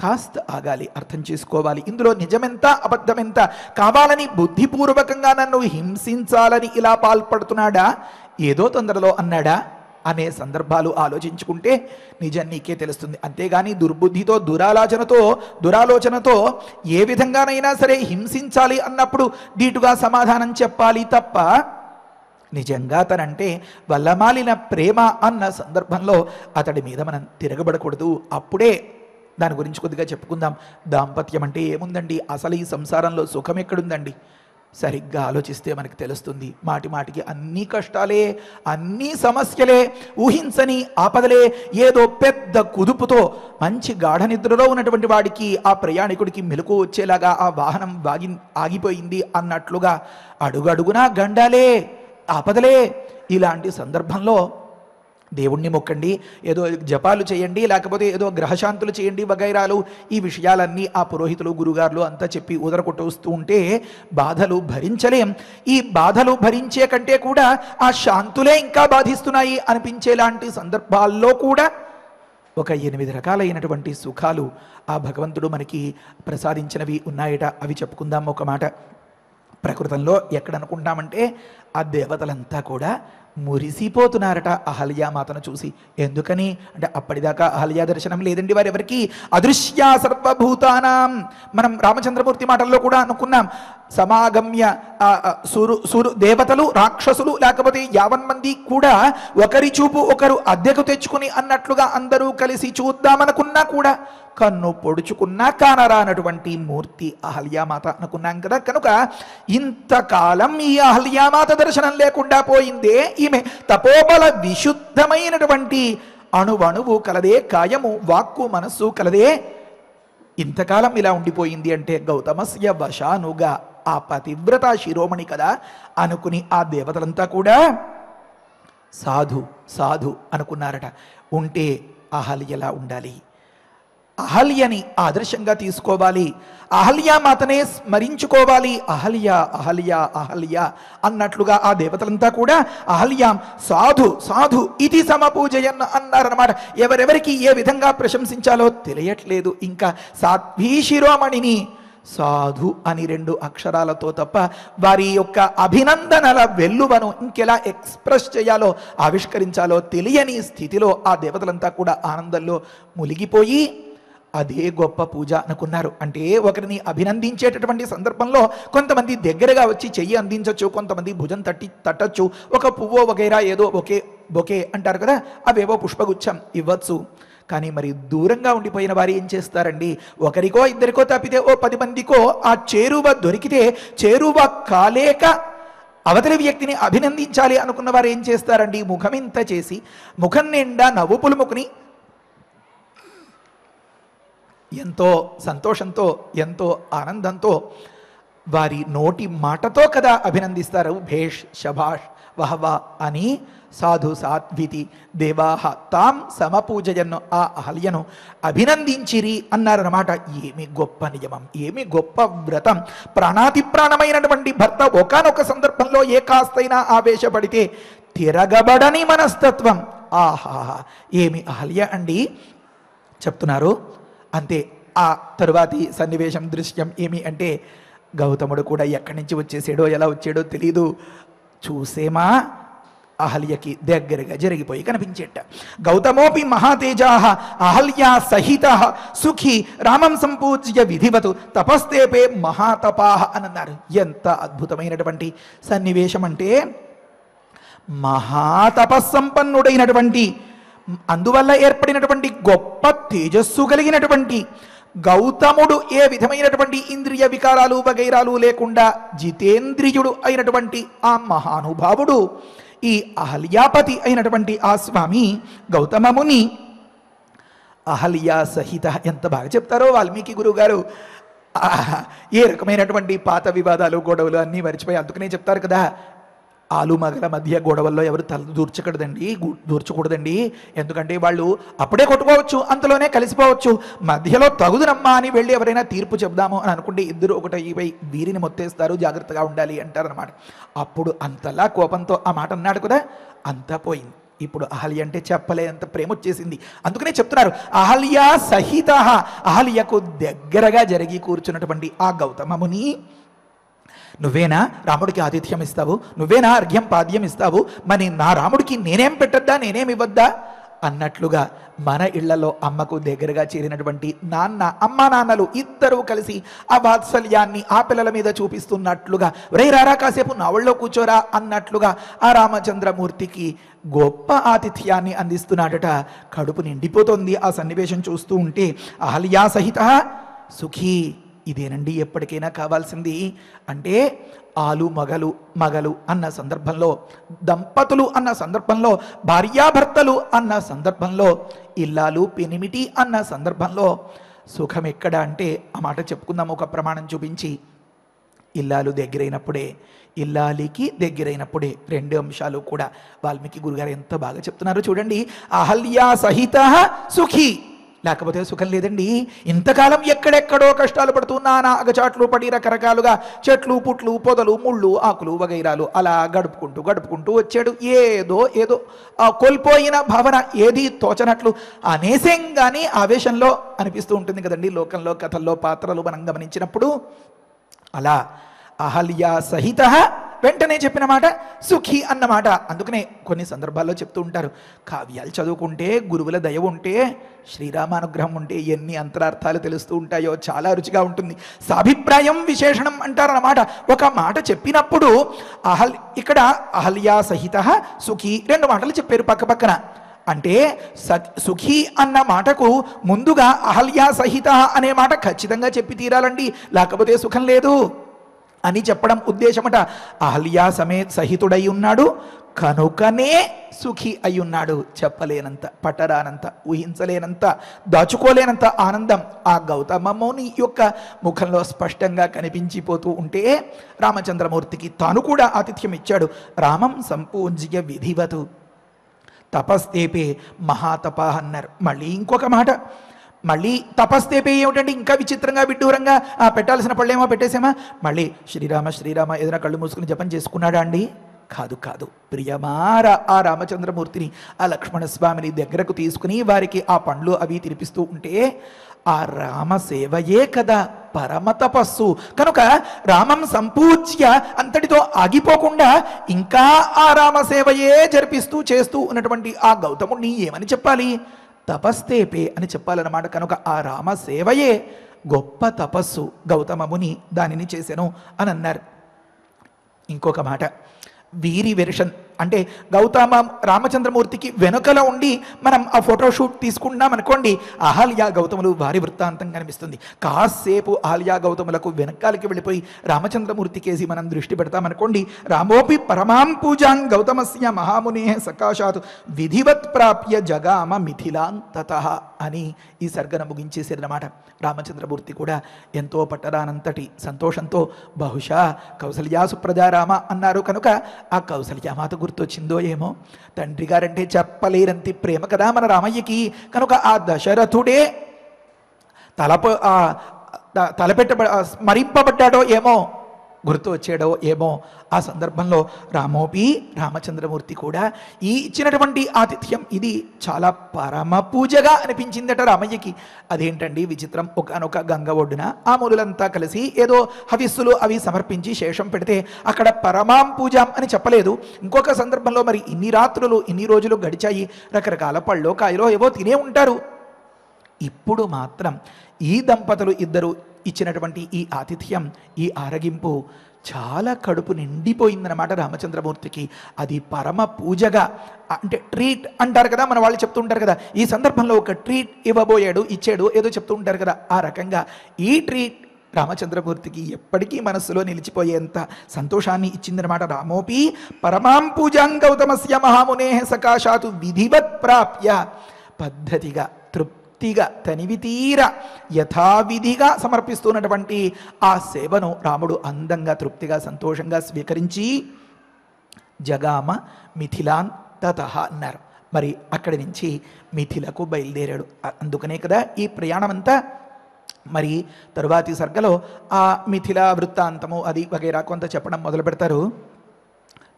కాస్త ఆగాలి అర్థం చేసుకోవాలి. ఇందులో నిజమెంత అబద్ధమెంత? కావాలని బుద్ధిపూర్వకంగా నన్ను హింసించాలని ఇలా పాల్పడుతున్నాడా? ఏదో తొందరలో అన్నాడా? అనే సందర్భాలు ఆలోచించుకుంటే నిజం నీకే తెలుస్తుంది. అంతేగాని దుర్బుద్ధితో దురాలోచనతో దురాలోచనతో ఏ విధంగానైనా సరే హింసించాలి అన్నప్పుడు దీటుగా సమాధానం చెప్పాలి తప్ప నిజంగా తనంటే వల్లమాలిన ప్రేమ అన్న సందర్భంలో అతడి మీద మనం తిరగబడకూడదు. అప్పుడే దాని గురించి కొద్దిగా చెప్పుకుందాం. దాంపత్యం అంటే ఏముందండి? అసలు ఈ సంసారంలో సుఖం ఎక్కడుందండి? సరిగ్గా ఆలోచిస్తే మనకు తెలుస్తుంది. మాటి మాటికి అన్ని కష్టాలే అన్ని సమస్యలే ఊహించని ఆపదలే ఏదో పెద్ద కుదుపుతో మంచి గాఢ నిద్రలో ఉన్నటువంటి వాడికి ఆ ప్రయాణికుడికి మెలకు వచ్చేలాగా ఆ వాహనం వాగి ఆగిపోయింది అన్నట్లుగా అడుగడుగునా గండాలే ఆపదలే. ఇలాంటి సందర్భంలో దేవుణ్ణి మొక్కండి ఏదో జపాలు చేయండి లేకపోతే ఏదో గ్రహశాంతులు చేయండి వగైరాలు. ఈ విషయాలన్నీ ఆ పురోహితులు గురుగారులు అంతా చెప్పి ఉదరకొట్టొస్తూ ఉంటే బాధలు భరించలేం. ఈ బాధలు భరించే కంటే కూడా ఆ శాంతులే ఇంకా బాధిస్తున్నాయి అనిపించేలాంటి సందర్భాల్లో కూడా ఒక ఎనిమిది రకాలైనటువంటి సుఖాలు ఆ భగవంతుడు మనకి ప్రసాదించినవి ఉన్నాయట. అవి చెప్పుకుందాం ఒక మాట. ప్రకృతంలో ఎక్కడనుకుంటామంటే ఆ దేవతలంతా కూడా మురిసిపోతున్నారట అహల్యామాతను చూసి. ఎందుకని? అంటే అప్పటిదాకా అహల్యా దర్శనం లేదండి వారెవరికి? అదృశ్య సర్వభూతానాం. మనం రామచంద్రమూర్తి మాటల్లో కూడా అనుకున్నాం. సమాగమ్య సురు సురు దేవతలు రాక్షసులు లేకపోతే యావన్మంది కూడా ఒకరి చూపు ఒకరు అద్దెకు తెచ్చుకుని అన్నట్లుగా అందరూ కలిసి చూద్దామనుకున్నా కూడా కన్ను పొడుచుకున్నా కానరానటువంటి మూర్తి అహల్యామాత అనుకున్నాం కదా. కనుక ఇంతకాలం ఈ అహల్యామాత దర్శనం లేకుండా పోయిందే. ఈమె తపోబల విశుద్ధమైనటువంటి అణువణువు కలదే కాయము వాక్కు మనస్సు కలదే. ఇంతకాలం ఇలా ఉండిపోయింది అంటే గౌతమస్య వశానుగా ఆ పతివ్రత శిరోమణి కదా అనుకుని ఆ దేవతలంతా కూడా సాధు సాధు అనుకున్నారట. ఉంటే అహల్యలా ఉండాలి. అహల్యని ఆదర్శంగా తీసుకోవాలి. అహల్యామాతనే స్మరించుకోవాలి. అహల్య అహల్య అహల్య అన్నట్లుగా ఆ దేవతలంతా కూడా అహల్యాం సాధు సాధు ఇది సమపూజయన్ అన్నారనమాట ఎవరెవరికి ఏ విధంగా ప్రశంసించాలో తెలియట్లేదు. ఇంకా సాధ్వీ శిరోమణిని సాధు అని రెండు అక్షరాలతో తప్ప వారి యొక్క అభినందనల వెల్లువను ఇంకెలా ఎక్స్ప్రెస్ చేయాలో ఆవిష్కరించాలో తెలియని స్థితిలో ఆ దేవతలంతా కూడా ఆనందంలో మునిగిపోయి అదే గొప్ప పూజ అనుకున్నారు. అంటే ఒకరిని అభినందించేటటువంటి సందర్భంలో కొంతమంది దగ్గరగా వచ్చి చెయ్యి అందించవచ్చు కొంతమంది భుజం తట్టి తట్టచ్చు. ఒక పువ్వో వగైరా ఏదో ఒకే బొకే అంటారు కదా అవేవో పుష్పగుచ్చం ఇవ్వచ్చు. కానీ మరి దూరంగా ఉండిపోయిన వారు ఏం చేస్తారండి? ఒకరికో ఇద్దరికో తప్పితే ఓ పది మందికో ఆ చేరువ దొరికితే చేరువ కాలేక అవతలి వ్యక్తిని అభినందించాలి అనుకున్న వారు ఏం చేస్తారండి? ముఖం ఇంత చేసి ముఖం నిండా నవ్వు పులుముకుని ఎంతో సంతోషంతో ఎంతో ఆనందంతో వారి నోటి మాటతో కదా అభినందిస్తారు. భేష్ శభాష్ వహవా అని సాధు సాత్వితి దేవాహ తాం సమపూజయన్ను ఆ అహల్యను అభినందించిరి అన్నారన్నమాట. ఏమి గొప్ప నియమం ఏమి గొప్ప వ్రతం. ప్రాణాతి ప్రాణమైనటువంటి భర్త ఒకనొక సందర్భంలో ఏ కాస్తైనా ఆవేశపడితే తిరగబడని మనస్తత్వం. ఆహా ఏమి అహల్య అండి? చెప్తున్నారు. అంతే. ఆ తరువాతి సన్నివేశం దృశ్యం ఏమి అంటే గౌతముడు కూడా ఎక్కడి నుంచి వచ్చేసాడో ఎలా వచ్చాడో తెలీదు. చూసేమా? అహల్యకి దగ్గరగా జరిగిపోయి కనిపించేట. గౌతమోపి మహాతేజా అహల్యా సహిత సుఖి రామం సంపూజ్య విధివతు తపస్తేపే మహాతపాహ అని అన్నారు ఎంత అద్భుతమైనటువంటి సన్నివేశం అంటే మహాతపస్సంపన్నుడైనటువంటి అందువల్ల ఏర్పడినటువంటి గొప్ప తేజస్సు కలిగినటువంటి గౌతముడు ఏ విధమైనటువంటి ఇంద్రియ వికారాలు వగైరాలు లేకుండా జితేంద్రియుడు అయినటువంటి ఆ మహానుభావుడు ఈ అహల్యాపతి అయినటువంటి ఆ స్వామి గౌతమముని అహల్యా సహిత ఎంత బాగా చెప్తారో వాల్మీకి గురువుగారు ఆహా, ఏ రకమైనటువంటి పాత వివాదాలు గొడవలు అన్నీ మర్చిపోయి అందుకనే చెప్తారు కదా. ఆలు మగల మధ్య గొడవల్లో ఎవరు తల దూర్చకూడదండి దూర్చకూడదండి. ఎందుకంటే వాళ్ళు అప్పుడే కొట్టుకోవచ్చు అంతలోనే కలిసిపోవచ్చు. మధ్యలో తగుదునమ్మా అని వెళ్ళి ఎవరైనా తీర్పు చెప్దాము అని అనుకుంటే ఇద్దరు ఒకటి ఇవై వీరిని మొత్తేస్తారు జాగ్రత్తగా ఉండాలి అంటారనమాట అప్పుడు అంతలా కోపంతో ఆ మాట అన్నాడు కదా అంతా పోయింది. ఇప్పుడు అహల్య అంటే చెప్పలేనంత ప్రేమ వచ్చేసింది. అందుకనే చెప్తున్నారు అహల్య సహిత అహల్యకు దగ్గరగా జరిగి కూర్చున్నటువంటి ఆ గౌతమముని నువ్వేనా రాముడికి ఆతిథ్యం ఇస్తావు? నువ్వేనా అర్ఘ్యం పాద్యం ఇస్తావు? మరి నా రాముడికి నేనేం పెట్టద్దా? నేనేం ఇవ్వద్దా? అన్నట్లుగా మన ఇళ్ళలో అమ్మకు దగ్గరగా చేరినటువంటి నాన్న అమ్మ నాన్నలు ఇద్దరూ కలిసి ఆ వాత్సల్యాన్ని ఆ పిల్లల మీద చూపిస్తున్నట్లుగా రే రారా కాసేపు నా ఒళ్ళో కూర్చోరా అన్నట్లుగా ఆ రామచంద్రమూర్తికి గొప్ప ఆతిథ్యాన్ని అందిస్తున్నాడట. కడుపు నిండిపోతుంది ఆ సన్నివేశం చూస్తూ ఉంటే అహల్యా సహిత సుఖీ ఇదేనండి ఎప్పటికైనా కావాల్సింది. అంటే ఆలు మగలు మగలు అన్న సందర్భంలో దంపతులు అన్న సందర్భంలో భార్యాభర్తలు అన్న సందర్భంలో ఇల్లాలు పెనిమిటి అన్న సందర్భంలో సుఖం ఎక్కడ అంటే ఆ మాట చెప్పుకుందాం. ఒక ప్రమాణం చూపించి. ఇల్లాలు దగ్గరైనప్పుడే ఇల్లాలికి దగ్గరైనప్పుడే రెండు అంశాలు కూడా వాల్మీకి గురుగారు ఎంత బాగా చెప్తున్నారో చూడండి. అహల్యా సహిత సుఖీ. లేకపోతే సుఖం లేదండి. ఇంతకాలం ఎక్కడెక్కడో కష్టాలు పడుతూ నానా అగచాట్లు పడి రకరకాలుగా చెట్లు పుట్లు పొదలు ముళ్ళు ఆకులు వగైరాలు అలా గడుపుకుంటూ గడుపుకుంటూ వచ్చాడు. ఏదో ఏదో కోల్పోయిన భావన ఏది తోచనట్లు అనేసంగానే ఆవేశంలో అనిపిస్తూ ఉంటుంది కదండి. లోకంలో కథల్లో పాత్రలు మనం గమనించినప్పుడు అలా అహల్యా సహిత వెంటనే చెప్పిన మాట సుఖి అన్నమాట. అందుకనే కొన్ని సందర్భాల్లో చెప్తూ ఉంటారు కావ్యాలు చదువుకుంటే గురువుల దయ ఉంటే శ్రీరామానుగ్రహం ఉంటే ఎన్ని అంతరార్థాలు తెలుస్తూ ఉంటాయో చాలా రుచిగా ఉంటుంది. సాభిప్రాయం విశేషణం అంటారన్నమాట ఒక మాట చెప్పినప్పుడు అహల్ ఇక్కడ అహల్యా సహిత సుఖి రెండు మాటలు చెప్పారు పక్క పక్కన. అంటే స- సుఖీ అన్న మాటకు ముందుగా అహల్యా సహిత అనే మాట ఖచ్చితంగా చెప్పి తీరాలండి. లేకపోతే సుఖం లేదు. అని చెప్పడం ఉద్దేశమట. అహల్యా సమే సహితుడై ఉన్నాడు కనుకనే సుఖి అయి ఉన్నాడు చెప్పలేనంత పటరానంత ఊహించలేనంత దాచుకోలేనంత ఆనందం ఆ గౌతమముని యొక్క ముఖంలో స్పష్టంగా కనిపించిపోతూ ఉంటే రామచంద్రమూర్తికి తాను కూడా ఆతిథ్యం ఇచ్చాడు రామం సంపూజ్య విధివతు. తపస్తేపే మహాతప అన్నారు. మళ్ళీ ఇంకొక మాట. మళ్ళీ తపస్తేపే ఏమిటంటే ఇంకా విచిత్రంగా విడ్డూరంగా ఆ పెట్టాల్సిన పళ్ళేమో పెట్టేసామా? మళ్ళీ శ్రీరామ శ్రీరామ ఏదైనా కళ్ళు మూసుకుని జపం చేసుకున్నాడా అండి? కాదు కాదు. ప్రియమార ఆ రామచంద్రమూర్తిని ఆ లక్ష్మణస్వామిని దగ్గరకు తీసుకుని వారికి ఆ పండ్లు అవి తినిపిస్తూ ఉంటే ఆ రామ సేవయే కదా పరమ తపస్సు. కనుక రామం సంపూజ్య అంతటితో ఆగిపోకుండా ఇంకా ఆ రామ సేవయే జరిపిస్తూ చేస్తూ ఉన్నటువంటి ఆ గౌతముడిని ఏమని చెప్పాలి? తపస్తేపే అని చెప్పాలన్నమాట. కనుక ఆ రామ సేవయే గొప్ప తపస్సు. గౌతమముని దానిని చేసెను అని అన్నారు ఇంకొక మాట. వీరి వెర్షన్ అంటే గౌతమ రామచంద్రమూర్తికి వెనుకల ఉండి మనం ఆ ఫోటోషూట్ తీసుకున్నాం అనుకోండి అహల్యా గౌతములు వారి వృత్తాంతం కనిపిస్తుంది. కాసేపు అహల్యా గౌతములకు వెనకాలకి వెళ్ళిపోయి రామచంద్రమూర్తి కేసి మనం దృష్టి పెడతామనుకోండి రామోపి పరమాం పూజాం గౌతమస్య మహామునే సకాశాత్ విధివత్ ప్రాప్య జగామ మిథిలాంతత అని ఈ సర్గన ముగించేసారన్నమాట రామచంద్రమూర్తి కూడా ఎంతో పట్టరానంతటి సంతోషంతో బహుశా కౌసల్యాసు ప్రజారామ అన్నారు కనుక ఆ కౌసల్యామాత గుర్తొచ్చిందో ఏమో? తండ్రి గారంటే చెప్పలేరంతి ప్రేమ కదా మన రామయ్యకి. కనుక ఆ దశరథుడే తలప ఆ, తలపెట్టబ స్మరింపబడ్డాడో ఏమో? గుర్తు వచ్చాడో ఏమో ఆ సందర్భంలో రామోపి రామచంద్రమూర్తి కూడా ఈ ఇచ్చినటువంటి ఆతిథ్యం ఇది చాలా పరమ పూజగా అనిపించిందట రామయ్యకి. అదేంటండి? విచిత్రం. ఒకనొక గంగ ఒడ్డున ఆ మునులంతా కలిసి ఏదో హవిస్సులు అవి సమర్పించి శేషం పెడితే అక్కడ పరమాం పూజాం అని చెప్పలేదు. ఇంకొక సందర్భంలో మరి ఇన్ని రాత్రులు ఇన్ని రోజులు గడిచాయి. రకరకాల పళ్ళో కాయలో ఏవో తినే ఉంటారు. ఇప్పుడు మాత్రం ఈ దంపతులు ఇద్దరు ఇచ్చినటువంటి ఈ ఆతిథ్యం ఈ ఆరగింపు చాలా కడుపు నిండిపోయిందనమాట రామచంద్రమూర్తికి. అది పరమ పూజగా అంటే ట్రీట్ అంటారు కదా మన వాళ్ళు చెప్తూ ఉంటారు కదా. ఈ సందర్భంలో ఒక ట్రీట్ ఇవ్వబోయాడు ఇచ్చాడు ఏదో చెప్తూ ఉంటారు కదా. ఆ రకంగా ఈ ట్రీట్ రామచంద్రమూర్తికి ఎప్పటికీ మనస్సులో నిలిచిపోయేంత సంతోషాన్ని ఇచ్చిందనమాట రామోపి. పరమాం పూజాం గౌతమస్య మహామునే సకాశాతు విధివత్ ప్రాప్య పద్ధతిగా. తృప్తిగా తనివి తీర యథావిధిగా సమర్పిస్తున్నటువంటి ఆ సేవను రాముడు అందంగా తృప్తిగా సంతోషంగా స్వీకరించి జగామ మిథిలాన్ తత అన్నారు. మరి అక్కడి నుంచి మిథిలకు బయలుదేరాడు. అందుకనే కదా ఈ ప్రయాణం అంతా మరి తరువాతి సర్గలో ఆ మిథిల వృత్తాంతము అది వగైరా కొంత చెప్పడం మొదలు పెడతారు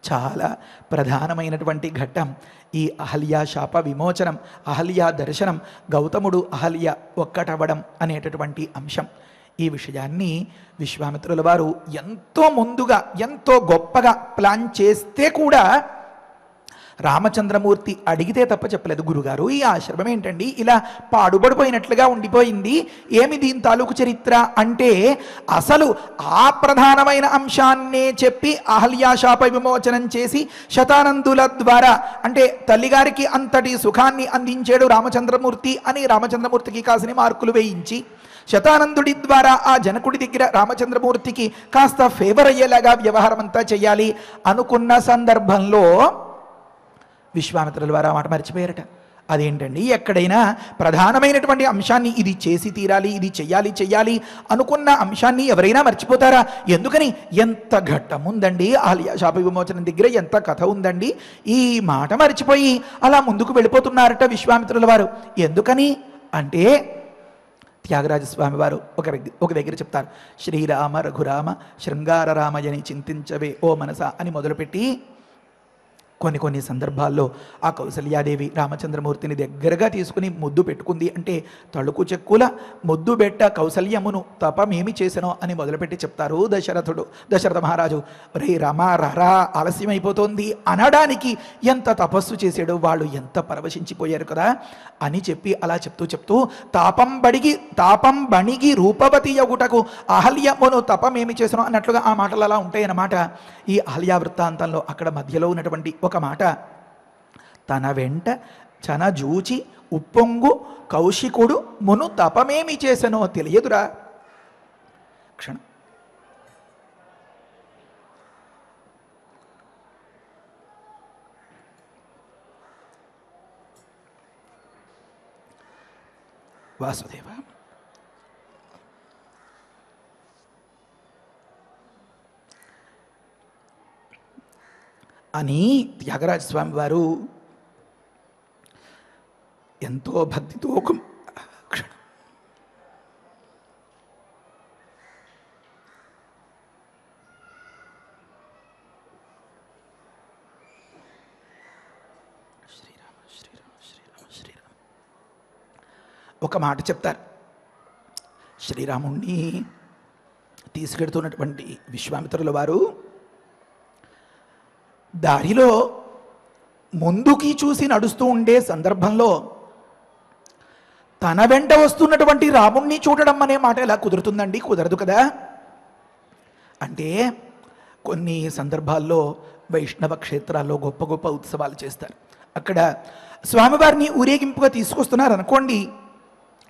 చాలా ప్రధానమైనటువంటి ఘట్టం. ఈ అహల్య శాప విమోచనం అహల్య దర్శనం గౌతముడు అహల్య ఒక్కటవ్వడం అనేటటువంటి అంశం. ఈ విషయాన్ని విశ్వామిత్రుల వారు ఎంతో ముందుగా ఎంతో గొప్పగా ప్లాన్ చేస్తే కూడా రామచంద్రమూర్తి అడిగితే తప్ప చెప్పలేదు. గురుగారు ఈ ఆశ్రమం ఏంటండి? ఇలా పాడుబడిపోయినట్లుగా ఉండిపోయింది. ఏమి దీని తాలూకు చరిత్ర? అంటే అసలు ఆ ప్రధానమైన అంశాన్నే చెప్పి అహల్యాశాప విమోచనం చేసి శతానందుల ద్వారా అంటే తల్లిగారికి అంతటి సుఖాన్ని అందించాడు రామచంద్రమూర్తి అని రామచంద్రమూర్తికి కాసిన మార్కులు వేయించి శతానందుడి ద్వారా ఆ జనకుడి దగ్గర రామచంద్రమూర్తికి కాస్త ఫేవర్ అయ్యేలాగా వ్యవహారం అంతా చేయాలి అనుకున్న సందర్భంలో విశ్వామిత్రుల వారు ఆ మాట మర్చిపోయారట. అదేంటండి? ఎక్కడైనా ప్రధానమైనటువంటి అంశాన్ని ఇది చేసి తీరాలి ఇది చెయ్యాలి చెయ్యాలి అనుకున్న అంశాన్ని ఎవరైనా మర్చిపోతారా? ఎందుకని? ఎంత ఘట్టం ఉందండి? ఆలియా శాప విమోచనం దగ్గర ఎంత కథ ఉందండి? ఈ మాట మర్చిపోయి అలా ముందుకు వెళ్ళిపోతున్నారట విశ్వామిత్రుల వారు. ఎందుకని? అంటే త్యాగరాజస్వామి వారు ఒక ఒక దగ్గర చెప్తారు. శ్రీరామ రఘురామ శృంగార రామయని చింతించవే ఓ మనస అని మొదలుపెట్టి కొన్ని కొన్ని సందర్భాల్లో ఆ కౌసల్యాదేవి రామచంద్రమూర్తిని దగ్గరగా తీసుకుని ముద్దు పెట్టుకుంది అంటే తళుకు చెక్కుల ముద్దు బెట్ట కౌసల్యమును తపమేమి చేసినో అని మొదలుపెట్టి చెప్తారు దశరథుడు. దశరథ మహారాజు రే రమా రరా ఆలస్యమైపోతోంది. అనడానికి ఎంత తపస్సు చేశాడో వాళ్ళు ఎంత పరవశించిపోయారు కదా? అని చెప్పి అలా చెప్తూ చెప్తూ తాపం బడిగి తాపం బణిగి రూపవతి యగుటకు అహల్యమును తపమేమి చేసినో అన్నట్లుగా ఆ మాటలు అలా ఉంటాయన్నమాట. ఈ అహల్య వృత్తాంతంలో అక్కడ మధ్యలో ఉన్నటువంటి ఒక మాట. తన వెంట చన జూచి ఉప్పొంగు కౌశికుడు మును తపమేమి చేసనో తెలియదురా. క్షణం. వాసుదేవా అని త్యాగరాజ స్వామి వారు ఎంతో భక్తితో ఒక క్షణం. శ్రీరామ శ్రీరామ శ్రీరామ శ్రీరామ. ఒక మాట చెప్తారు. శ్రీరాముణ్ణి తీసుకెడుతున్నటువంటి విశ్వామిత్రుల వారు దారిలో ముందుకి చూసి నడుస్తూ ఉండే సందర్భంలో తన వెంట వస్తున్నటువంటి రాముణ్ణి చూడడం అనే మాట ఎలా కుదురుతుందండి? కుదరదు కదా? అంటే కొన్ని సందర్భాల్లో వైష్ణవ క్షేత్రాల్లో గొప్ప గొప్ప ఉత్సవాలు చేస్తారు. అక్కడ స్వామివారిని ఊరేగింపుగా తీసుకొస్తున్నారు అనుకోండి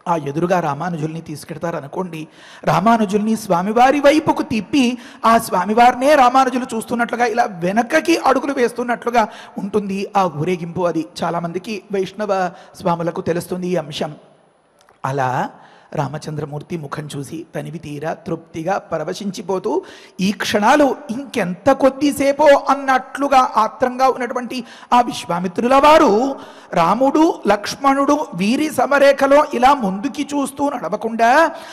ఆ ఎదురుగా రామానుజుల్ని తీసుకెడతారు అనుకోండి రామానుజుల్ని స్వామివారి వైపుకు తిప్పి ఆ స్వామివారినే రామానుజులు చూస్తున్నట్లుగా ఇలా వెనకకి అడుగులు వేస్తున్నట్లుగా ఉంటుంది ఆ ఊరేగింపు. అది చాలామందికి వైష్ణవ స్వాములకు తెలుస్తుంది ఈ అంశం. అలా రామచంద్రమూర్తి ముఖం చూసి తనివి తీరా తృప్తిగా పరవశించిపోతూ ఈ క్షణాలు ఇంకెంత కొద్దిసేపో అన్నట్లుగా ఆత్రంగా ఉన్నటువంటి ఆ విశ్వామిత్రుల వారు రాముడు లక్ష్మణుడు వీరి సమరేఖలో ఇలా ముందుకి చూస్తూ నడవకుండా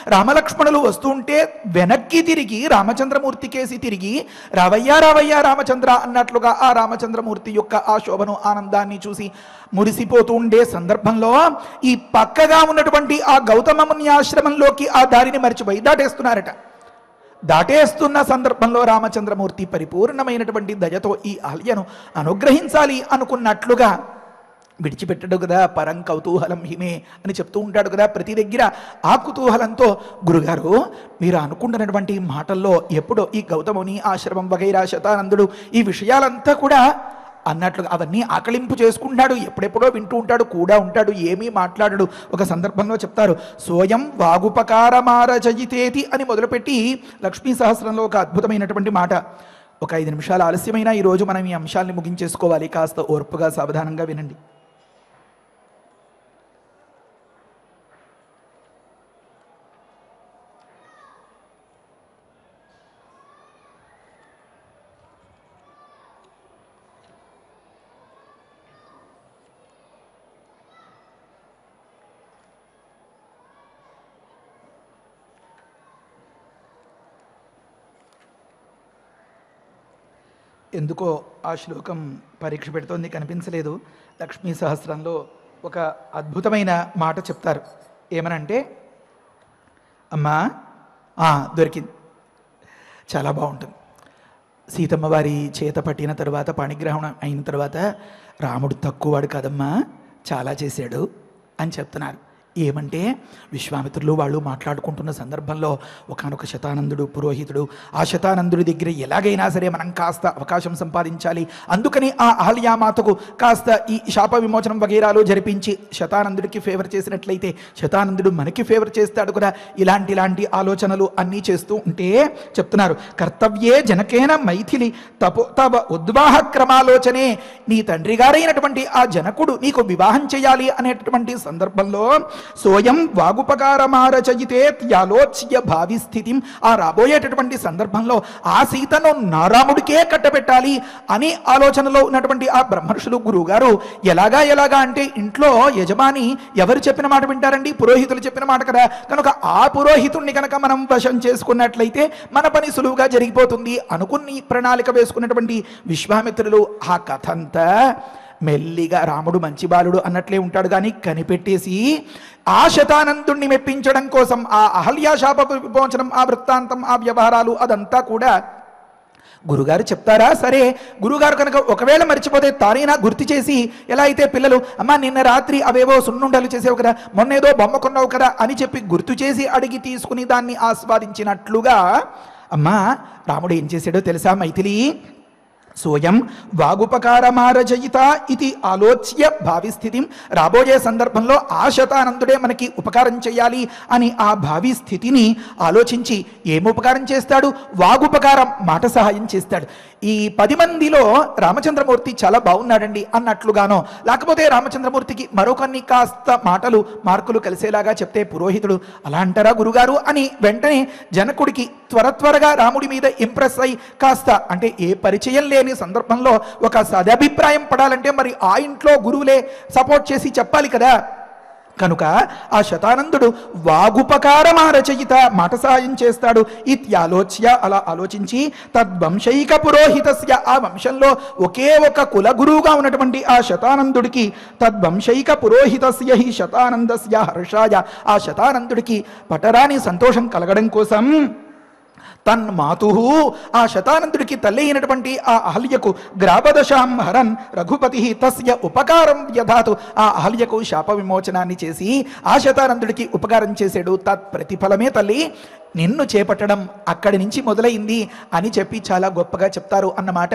రామలక్ష్మణులు వస్తుంటే వెనక్కి తిరిగి రామచంద్రమూర్తి కేసి తిరిగి రావయ్యా రావయ్యా రామచంద్ర అన్నట్లుగా ఆ రామచంద్రమూర్తి యొక్క ఆ శోభను ఆనందాన్ని చూసి మురిసిపోతూ ఉండే సందర్భంలో ఈ పక్కగా ఉన్నటువంటి ఆ గౌతమముని ఆశ్రమంలోకి ఆ దారిని మర్చిపోయి దాటేస్తున్నారట. దాటేస్తున్న సందర్భంలో రామచంద్రమూర్తి పరిపూర్ణమైనటువంటి దయతో ఈ ఆలయను అనుగ్రహించాలి అనుకున్నట్లుగా విడిచిపెట్టడు కదా పరం కౌతూహలం హిమే అని చెప్తూ ఉంటాడు కదా ప్రతి దగ్గర. ఆ కుతూహలంతో గురుగారు మీరు అనుకుంటున్నటువంటి మాటల్లో ఎప్పుడో ఈ గౌతముని ఆశ్రమం వగైరా శతానందుడు ఈ విషయాలంతా కూడా అన్నట్లుగా అవన్నీ ఆకలింపు చేసుకుంటాడు ఎప్పుడెప్పుడో వింటూ ఉంటాడు కూడా ఉంటాడు ఏమీ మాట్లాడడు. ఒక సందర్భంలో చెప్తారు సోయం వాగుపకారమారచయితేతి అని మొదలుపెట్టి లక్ష్మీ సహస్రంలో ఒక అద్భుతమైనటువంటి మాట. ఒక ఐదు నిమిషాలు ఆలస్యమైన ఈరోజు మనం ఈ అంశాల్ని ముగించేసుకోవాలి. కాస్త ఓర్పుగా సావధానంగా వినండి. ఎందుకో ఆ శ్లోకం పరీక్ష పెడుతోంది కనిపించలేదు. లక్ష్మీ సహస్రంలో ఒక అద్భుతమైన మాట చెప్తారు. ఏమనంటే అమ్మా దొరికింది. చాలా బాగుంటుంది. సీతమ్మ వారి చేత పట్టిన తర్వాత పాణిగ్రహణం అయిన తర్వాత రాముడు తక్కువవాడు కదమ్మా చాలా చేశాడు అని చెప్తున్నారు. ఏమంటే విశ్వామిత్రులు వాళ్ళు మాట్లాడుకుంటున్న సందర్భంలో ఒకనొక శతానందుడు పురోహితుడు ఆ శతానందుడి దగ్గర ఎలాగైనా సరే మనం కాస్త అవకాశం సంపాదించాలి. అందుకని ఆ అహల్యామాతకు కాస్త ఈ శాప విమోచనం వగైరాలు జరిపించి శతానందుడికి ఫేవర్ చేసినట్లయితే శతానందుడు మనకి ఫేవర్ చేస్తాడు కూడా. ఇలాంటి ఇలాంటి ఆలోచనలు అన్నీ చేస్తూ ఉంటే చెప్తున్నారు కర్తవ్యే జనకేన మైథిలి తపో తప ఉద్వాహ క్రమాలోచనే. నీ తండ్రి గారైనటువంటి ఆ జనకుడు నీకు వివాహం చేయాలి అనేటటువంటి సందర్భంలో సోయం వాగుపకారమారచయితే త్యాలోచ్య భావి స్థితిం. ఆ రాబోయేటటువంటి సందర్భంలో ఆ సీతను నారాముడికే కట్టబెట్టాలి అని ఆలోచనలో ఉన్నటువంటి ఆ బ్రహ్మర్షులు గురువుగారు ఎలాగా ఎలాగా అంటే ఇంట్లో యజమాని ఎవరు చెప్పిన మాట వింటారండి? పురోహితులు చెప్పిన మాట కదా. కనుక ఆ పురోహితుణ్ణి కనుక మనం వశం చేసుకున్నట్లయితే మన పని సులువుగా జరిగిపోతుంది అనుకుని ప్రణాళిక వేసుకున్నటువంటి విశ్వామిత్రులు ఆ కథంతా మెల్లిగా రాముడు మంచి బాలుడు అన్నట్లే ఉంటాడు కానీ కనిపెట్టేసి ఆ శతానందుణ్ణి మెప్పించడం కోసం ఆ అహల్యాశాప విమోచనం ఆ వృత్తాంతం ఆ వ్యవహారాలు అదంతా కూడా గురుగారు చెప్తారా? సరే గురుగారు కనుక ఒకవేళ మర్చిపోతే తానైనా గుర్తు చేసి ఎలా అయితే పిల్లలు అమ్మా నిన్న రాత్రి అవేవో సున్నుండలు చేసేవు కదా మొన్నేదో బొమ్మ కొన్నావు కదా అని చెప్పి గుర్తు చేసి అడిగి తీసుకుని దాన్ని ఆస్వాదించినట్లుగా అమ్మా రాముడు ఏం చేశాడో తెలుసా మైథిలి? సోయం వాగుపకారమారజయిత ఇది ఆలోచ్య భావిస్థితి రాబోయే సందర్భంలో ఆ శతానందుడే మనకి ఉపకారం చేయాలి అని ఆ భావి స్థితిని ఆలోచించి ఏం ఉపకారం చేస్తాడు? వాగుపకారం మాట సహాయం చేస్తాడు. ఈ పది మందిలో రామచంద్రమూర్తి చాలా బాగున్నాడండి అన్నట్లుగానో. లేకపోతే రామచంద్రమూర్తికి మరొకన్ని కాస్త మాటలు మార్కులు కలిసేలాగా చెప్తే పురోహితుడు అలా అంటారా గురుగారు? అని వెంటనే జనకుడికి త్వర త్వరగా రాముడి మీద ఇంప్రెస్ అయి కాస్త అంటే ఏ పరిచయం లేని సందర్భంలో ఒక సదభిప్రాయం పడాలంటే మరి ఆ ఇంట్లో గురువులే సపోర్ట్ చేసి చెప్పాలి కదా. కనుక ఆ శతానందుడు వాగుపకారమారచయిత మాట సహాయం చేస్తాడు. ఇత్యాలోచ్య అలా ఆలోచించి తద్వంశైక పురోహితస్య ఆ వంశంలో ఒకే ఒక కుల గురువుగా ఉన్నటువంటి ఆ శతానందుడికి తద్వంశైక పురోహితస్య హి శతానందస్య హర్షాయ ఆ శతానందుడికి పటరాని సంతోషం కలగడం కోసం తన్మాతు ఆ శతానందుడికి తల్లి అయినటువంటి ఆ అహల్యకు గ్రాపదశాం హరన్ రఘుపతి తస్య ఉపకారం వ్యధాతు. ఆ అహల్యకు శాప విమోచనాన్ని చేసి ఆ శతానందుడికి ఉపకారం చేశాడు తత్ ప్రతిఫలమే తల్లి. నిన్ను చేపట్టడం అక్కడి నుంచి మొదలైంది అని చెప్పి చాలా గొప్పగా చెప్తారు అన్నమాట.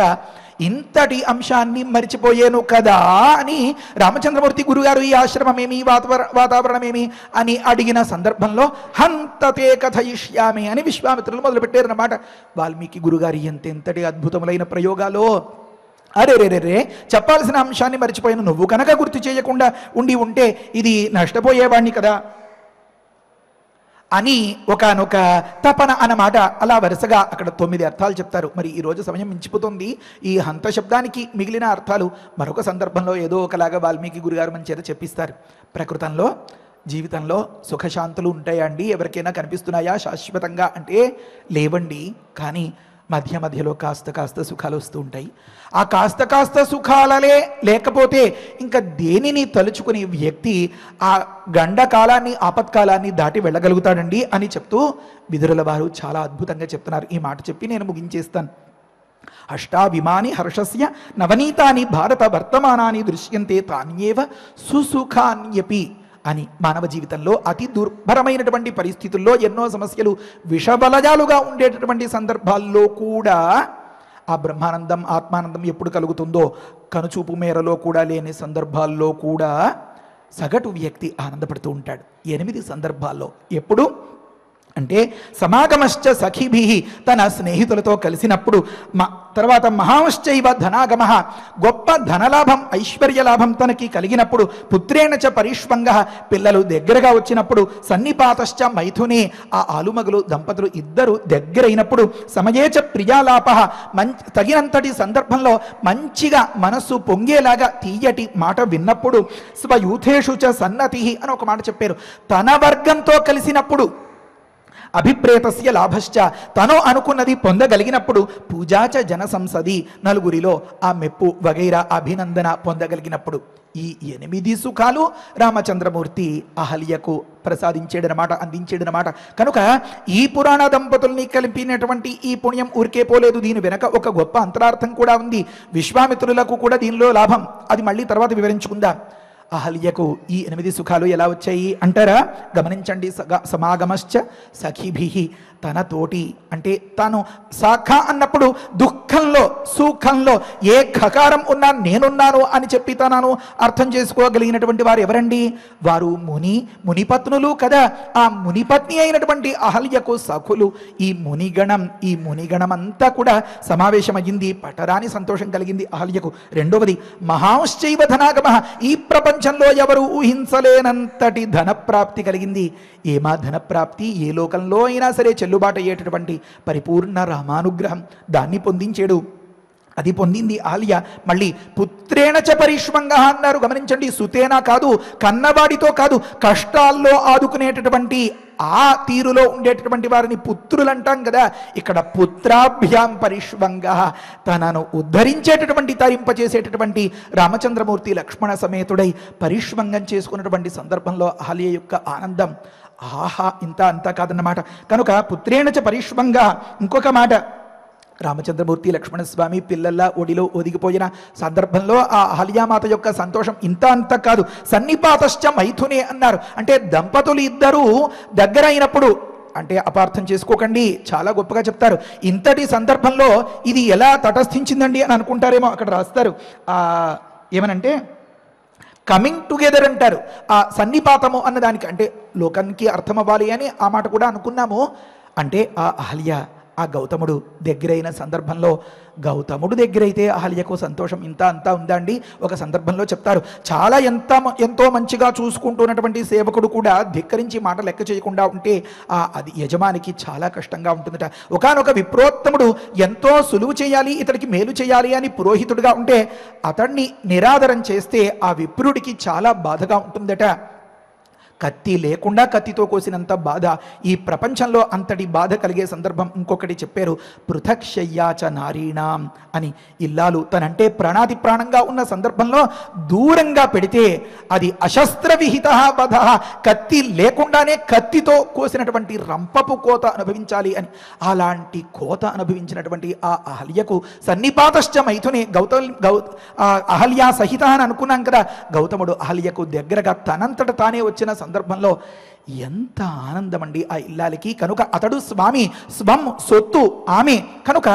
ఇంతటి అంశాన్ని మరిచిపోయాను కదా అని రామచంద్రమూర్తి గురుగారు ఈ ఆశ్రమమేమి వాతావర వాతావరణమేమి అని అడిగిన సందర్భంలో హంతతే కథయిష్యామి అని విశ్వామిత్రులు మొదలుపెట్టారన్నమాట. వాల్మీకి గురుగారి ఎంతెంతటి అద్భుతములైన ప్రయోగాలు అరే రే రే రే చెప్పాల్సిన అంశాన్ని మర్చిపోయాను. నువ్వు కనుక గుర్తు చేయకుండా ఉండి ఉంటే ఇది నష్టపోయేవాణ్ణి కదా. అని ఒకనొక తపన అన్నమాట. అలా వరుసగా అక్కడ తొమ్మిది అర్థాలు చెప్తారు. మరి ఈ రోజు సమయం మించిపోతుంది. ఈ హంత శబ్దానికి మిగిలిన అర్థాలు మరొక సందర్భంలో ఏదో ఒకలాగా వాల్మీకి గురుగారు మన చేత చెప్పిస్తారు. ప్రకృతంలో జీవితంలో సుఖశాంతులు ఉంటాయా అండి? ఎవరికైనా కనిపిస్తున్నాయా? శాశ్వతంగా అంటే లేవండి. కానీ మధ్య మధ్యలో కాస్త కాస్త సుఖాలు వస్తూ ఉంటాయి. ఆ కాస్త కాస్త సుఖాలలే లేకపోతే ఇంకా దేనిని తలుచుకునే వ్యక్తి ఆ గండకాలాన్ని ఆపత్కాలాన్ని దాటి వెళ్ళగలుగుతాడండి అని చెప్తూ విదురుల వారు చాలా అద్భుతంగా చెప్తున్నారు. ఈ మాట చెప్పి నేను ముగించేస్తాను. అష్టాభిమాని హర్షస్య నవనీతాని భారత వర్తమానాన్ని దృశ్యంతే తాన్యేవ సుసుఖాన్యపి. అని మానవ జీవితంలో అతి దుర్భరమైనటువంటి పరిస్థితుల్లో ఎన్నో సమస్యలు విషబలజాలుగా ఉండేటటువంటి సందర్భాల్లో కూడా ఆ బ్రహ్మానందం ఆత్మానందం ఎప్పుడు కలుగుతుందో కనుచూపు మేరలో కూడా లేని సందర్భాల్లో కూడా సగటు వ్యక్తి ఆనందపడుతూ ఉంటాడు. ఎనిమిది సందర్భాల్లో. ఎప్పుడు? అంటే సమాగమశ్చ సఖిభి తన స్నేహితులతో కలిసినప్పుడు మ తర్వాత మహాంశ్చైవ ధనాగమ గొప్ప ధనలాభం ఐశ్వర్యలాభం తనకి కలిగినప్పుడు పుత్రేణ చ పరిష్వంగ పిల్లలు దగ్గరగా వచ్చినప్పుడు సన్నిపాతశ్చ మైథుని ఆ ఆలుమగులు దంపతులు ఇద్దరు దగ్గరైనప్పుడు సమయేచ ప్రియాలాప మంచి తగినంతటి సందర్భంలో మంచిగా మనస్సు పొంగేలాగా తీయటి మాట విన్నప్పుడు స్వయూథేషు చ సన్నతి అని ఒక మాట చెప్పారు. తన వర్గంతో కలిసినప్పుడు అభిప్రేతస్య లాభశ్చ. తను అనుకున్నది పొందగలిగినప్పుడు పూజాచ జన సంసది నలుగురిలో ఆ మెప్పు వగైరా అభినందన పొందగలిగినప్పుడు ఈ ఎనిమిది సుఖాలు రామచంద్రమూర్తి అహల్యకు ప్రసాదించాడనమాట అందించేడనమాట. కనుక ఈ పురాణ దంపతుల్ని కలిపినటువంటి ఈ పుణ్యం ఊరికే పోలేదు. దీని వెనక ఒక గొప్ప అంతరార్థం కూడా ఉంది. విశ్వామిత్రులకు కూడా దీనిలో లాభం. అది మళ్ళీ తర్వాత వివరించుకుందాం. అహల్యకు ఈ ఎనిమిది సుఖాలు ఎలా వచ్చాయి అంటారా? గమనించండి సగ సమాగమశ్చ సఖీభి. తనతోటి అంటే తాను సాఖ అన్నప్పుడు దుఃఖంలో సుఖంలో ఏ ఖకారం ఉన్నా నేనున్నాను అని చెప్పి తనను అర్థం చేసుకోగలిగినటువంటి వారు ఎవరండి? వారు ముని మునిపత్నులు కదా. ఆ మునిపత్ని అయినటువంటి అహల్యకు సఖులు. ఈ మునిగణం ఈ మునిగణం అంతా కూడా సమావేశమయ్యింది. పటరాని సంతోషం కలిగింది అహల్యకు. రెండవది మహాశ్చైవ ధనాగమ ఈ ప్రపంచంలో ఎవరు ఊహించలేనంతటి ధనప్రాప్తి కలిగింది. ఏమా ధనప్రాప్తి? ఏ లోకంలో అయినా సరే చెల్లుబాటు అయ్యేటటువంటి పరిపూర్ణ రామానుగ్రహం దాన్ని పొందించాడు. అది పొందింది ఆలియా. మళ్ళీ పుత్రేణ చ పరిష్మంగ అన్నారు. గమనించండి సుతేనా కాదు కన్నవాడితో కాదు కష్టాల్లో ఆదుకునేటటువంటి ఆ తీరులో ఉండేటటువంటి వారిని పుత్రులు అంటాం కదా. ఇక్కడ పుత్రాభ్యాం పరిష్వంగ తనను ఉద్ధరించేటటువంటి తరింపచేసేటటువంటి రామచంద్రమూర్తి లక్ష్మణ సమేతుడై పరిష్వంగం చేసుకున్నటువంటి సందర్భంలో ఆలయ యొక్క ఆనందం ఆహా ఇంత అంతా కాదన్నమాట. కనుక పుత్రేణ చ ఇంకొక మాట. రామచంద్రమూర్తి లక్ష్మణస్వామి పిల్లల్లా ఒడిలో ఒదిగిపోయిన సందర్భంలో ఆ అహల్యామాత యొక్క సంతోషం ఇంత అంత కాదు. సన్నిపాతశ్చ మైథునే అన్నారు. అంటే దంపతులు ఇద్దరూ దగ్గర అయినప్పుడు అంటే అపార్థం చేసుకోకండి చాలా గొప్పగా చెప్తారు. ఇంతటి సందర్భంలో ఇది ఎలా తటస్థించిందండి అని అనుకుంటారేమో అక్కడ రాస్తారు. ఏమనంటే కమింగ్ టుగెదర్ అంటారు. ఆ సన్నిపాతము అన్నదానికి అంటే లోకానికి అర్థం అవ్వాలి అని ఆ మాట కూడా అనుకున్నాము. అంటే ఆ అహల్య ఆ గౌతముడు దగ్గరైన సందర్భంలో గౌతముడు దగ్గరైతే అహల్యకు సంతోషం ఇంత అంతా ఉందండి ఒక సందర్భంలో చెప్తారు. చాలా ఎంత ఎంతో మంచిగా చూసుకుంటున్నటువంటి సేవకుడు కూడా ధిక్కరించి మాట లెక్క చేయకుండా ఉంటే ఆ అది యజమానికి చాలా కష్టంగా ఉంటుందట. ఒకానొక విప్రోత్తముడు ఎంతో సులువు చేయాలి ఇతడికి మేలు చేయాలి అని పురోహితుడిగా ఉంటే అతన్ని నిరాదరం చేస్తే ఆ విప్రుడికి చాలా బాధగా ఉంటుందట. కత్తి లేకుండా కత్తితో కోసినంత బాధ ఈ ప్రపంచంలో అంతటి బాధ కలిగే సందర్భం ఇంకొకటి చెప్పారు. పృథక్షయ్యాచ నారీణాం అని. ఇల్లాలు తనంటే ప్రాణాది ప్రాణంగా ఉన్న సందర్భంలో దూరంగా పెడితే అది అశస్త్ర విహిత వధ. కత్తి లేకుండానే కత్తితో కోసినటువంటి రంపపు కోత అనుభవించాలి అని. అలాంటి కోత అనుభవించినటువంటి ఆ అహల్యకు సన్నిపాతశ్చ గౌతమ్ గౌత గౌ అహల్యా సహిత అని అనుకున్నాం కదా. గౌతముడు అహల్యకు దగ్గరగా తనంతట తానే వచ్చిన సందర్భంలో ఎంత ఆనందం అండి ఆ ఇల్లాలకి. కనుక అతడు స్వామి స్వం సొత్తు. ఆమె. కనుక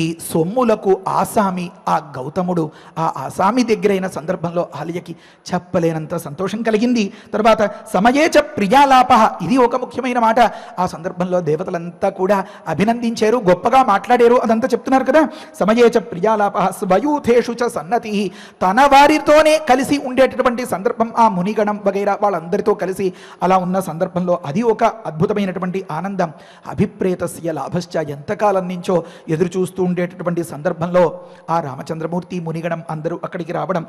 ఈ సొమ్ములకు ఆసామి ఆ గౌతముడు ఆ ఆసామి దగ్గరైన సందర్భంలో ఆలయకి చెప్పలేనంత సంతోషం కలిగింది. తర్వాత సమయేచ ప్రియాలాప ఇది ఒక ముఖ్యమైన మాట. ఆ సందర్భంలో దేవతలంతా కూడా అభినందించారు గొప్పగా మాట్లాడారు అదంతా చెప్తున్నారు కదా. సమయేచ ప్రియాలాప స్వయూథేషు చ సన్నతి తన వారితోనే కలిసి ఉండేటటువంటి సందర్భం ఆ మునిగణం వగైరా వాళ్ళందరితో కలిసి అలా ఉన్న సందర్భంలో అది ఒక అద్భుతమైనటువంటి ఆనందం. అభిప్రేతస్య లాభశ్చ ఎంతకాలం నుంచో ఎదురు చూస్తూ ఉండేటటువంటి సందర్భంలో ఆ రామచంద్రమూర్తి మునిగణం అందరూ అక్కడికి రావడం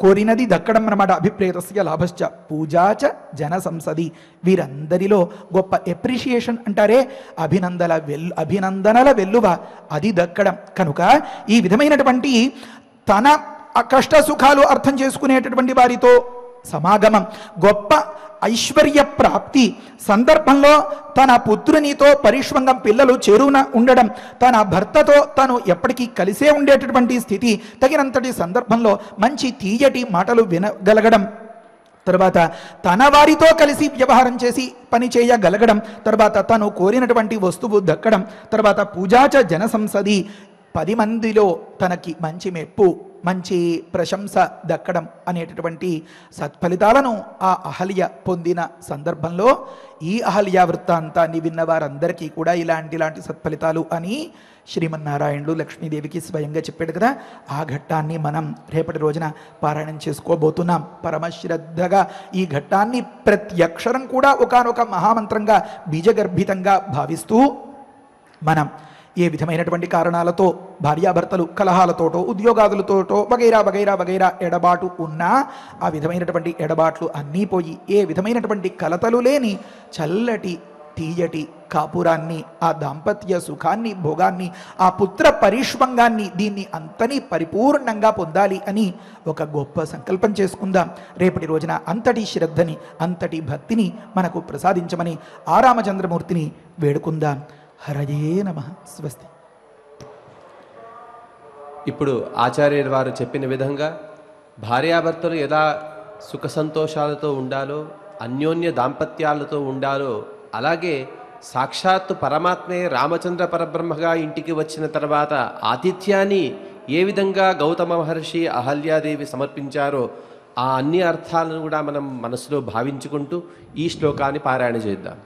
కోరినది దక్కడం అన్నమాట అభిప్రేతస్య లాభశ్చ. పూజాచ జన సంసది. వీరందరిలో గొప్ప ఎప్రిషియేషన్ అంటారే అభినందన వెల్ అభినందనల వెల్లువ అది దక్కడం. కనుక ఈ విధమైనటువంటి తన కష్ట సుఖాలు అర్థం చేసుకునేటటువంటి వారితో సమాగమం గొప్ప ఐశ్వర్య ప్రాప్తి సందర్భంలో తన పుత్రునితో పరిష్వంగం పిల్లలు చేరువున ఉండడం తన భర్తతో తను ఎప్పటికీ కలిసే ఉండేటటువంటి స్థితి తగినంతటి సందర్భంలో మంచి తీయటి మాటలు వినగలగడం తర్వాత తన వారితో కలిసి వ్యవహారం చేసి పని చేయగలగడం తర్వాత తను కోరినటువంటి వస్తువు దక్కడం తర్వాత పూజాచ జన సంసది పది మందిలో తనకి మంచి మెప్పు మంచి ప్రశంస దక్కడం అనేటటువంటి సత్ఫలితాలను ఆ అహల్య పొందిన సందర్భంలో ఈ అహల్య వృత్తాంతాన్ని విన్న వారందరికీ కూడా ఇలాంటి ఇలాంటి సత్ఫలితాలు అని శ్రీమన్నారాయణుడు లక్ష్మీదేవికి స్వయంగా చెప్పాడు కదా. ఆ ఘట్టాన్ని మనం రేపటి రోజున పారాయణం చేసుకోబోతున్నాం. పరమశ్రద్ధగా ఈ ఘట్టాన్ని ప్రతి అక్షరం కూడా ఒకనొక మహామంత్రంగా బీజగర్భితంగా భావిస్తూ మనం ఏ విధమైనటువంటి కారణాలతో భార్యాభర్తలు కలహాలతోటో ఉద్యోగాదులతోటో వగైరా వగైరా వగైరా ఎడబాటు ఉన్నా ఆ విధమైనటువంటి ఎడబాట్లు అన్నీ పోయి ఏ విధమైనటువంటి కలతలు లేని చల్లటి తీయటి కాపురాన్ని ఆ దాంపత్య సుఖాన్ని భోగాన్ని ఆ పుత్ర పరిష్వంగాన్ని దీన్ని అంతని పరిపూర్ణంగా పొందాలి అని ఒక గొప్ప సంకల్పం చేసుకుందాం. రేపటి రోజున అంతటి శ్రద్ధని అంతటి భక్తిని మనకు ప్రసాదించమని ఆ రామచంద్రమూర్తిని వేడుకుందాం. హరయే నమ. స్వస్తి. ఇప్పుడు ఆచార్యుల వారు చెప్పిన విధంగా భార్యాభర్తలు ఎలా సుఖ సంతోషాలతో ఉండాలో అన్యోన్య దాంపత్యాలతో ఉండాలో అలాగే సాక్షాత్తు పరమాత్మే రామచంద్ర పరబ్రహ్మగా ఇంటికి వచ్చిన తర్వాత ఆతిథ్యాన్ని ఏ విధంగా గౌతమ మహర్షి అహల్యాదేవి సమర్పించారో ఆ అన్ని అర్థాలను కూడా మనం మనసులో భావించుకుంటూ ఈ శ్లోకాన్ని పారాయణ చేద్దాం.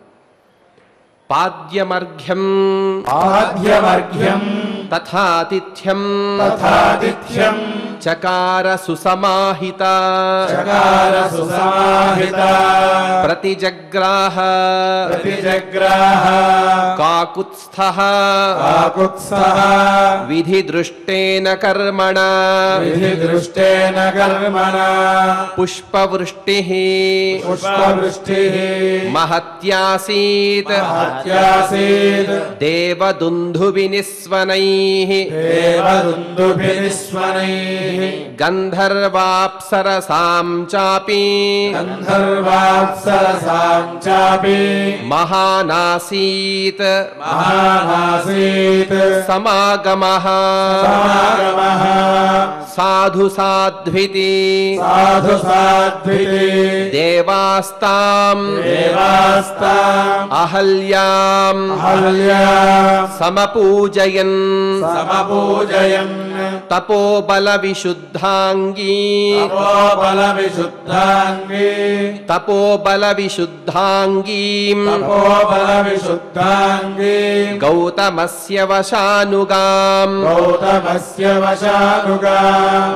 पाद्यमर्घ्यम्। पाद्यमर्घ्यम्। तथातिथ्यम् तथातिथ्यम् చకార సుసమాహిత చకార సుసమాహిత ప్రతిజగ్రాహ ప్రతిజగ్రాహ కాకుత్స్థ కాకుత్సః విధి దృష్టేన కర్మణ విధి దృష్టేన కర్మణ పుష్పవృష్టి పుష్పవృష్టిః మహత్యాసీత్ మహత్యాసీత్ దేవదుందుభినిస్వనై దేవదుందుభినిస్వనైః గంధర్వాప్సరసాం చాపి గంధర్వాప్సరసాం చాపి మహానాసీత్ మహానాసీత్ సమాగమః సమాగమః సాధు సాధ్వితి సాధు సాధ్వితి దేవాస్తాం దేవాస్తాం అహల్యాం అహల్యా సమపూజయన్ సమపూజయన్ తపోబల విశుద్ధాంగీ తపోబల విశుద్ధాంగి తపోబల విశుద్ధాంగీం తపోబల విశుద్ధాంగి గౌతమస్య వశానుగాం గౌతమస్య వశానుగా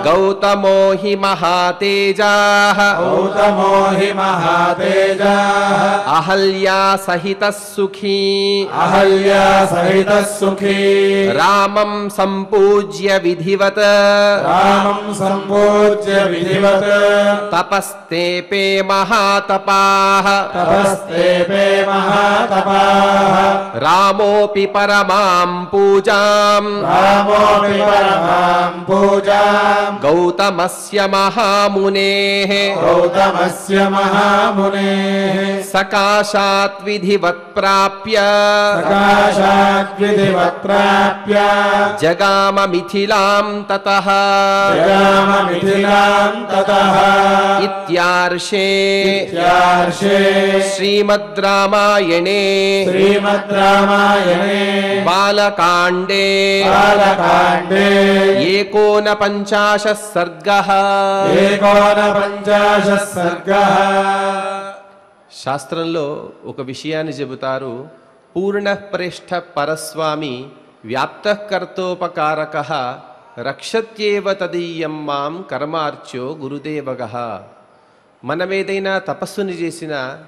గౌతమో హి మహాతేజాః గౌతమో హి మహాతేజ అహల్యా సహిత సుఖీ అహల్యా సహిత సుఖీ రామం సంపూజ్య విధివత్ రామం సంపూజ్య విధివత్ తపస్తేపే మహాతపాః తపస్తేపే మహాతపాః రామోపి పరమాం పూజాం రామోపి పరమాం పూజాం గౌతమస్య మహామునేః గౌతమస్య మహామునేః సకాశాత్ విధివత్ ప్రాప్య సకాశాద్విధివత్ ప్రాప్య జగామ మిథిలాం తతః ఇత్యార్షే ఇత్యార్షే శ్రీమద్ రామాయణే శ్రీమద్ రామాయణే బాలకాండే బాలకాండే ఏకోన పంచాశ సర్గః ఏకోన పంచాశ సర్గః శాస్త్రంలో ఒక విషయాన్ని చెబుతారు. పూర్ణప్రేష్ఠ పరస్వామి వ్యాప్తకర్తోపకారక రక్షత్యేవ తదీయం మాం కర్మార్చ్యో గురుదేవగ. మనం ఏదైనా తపస్సుని చేసినా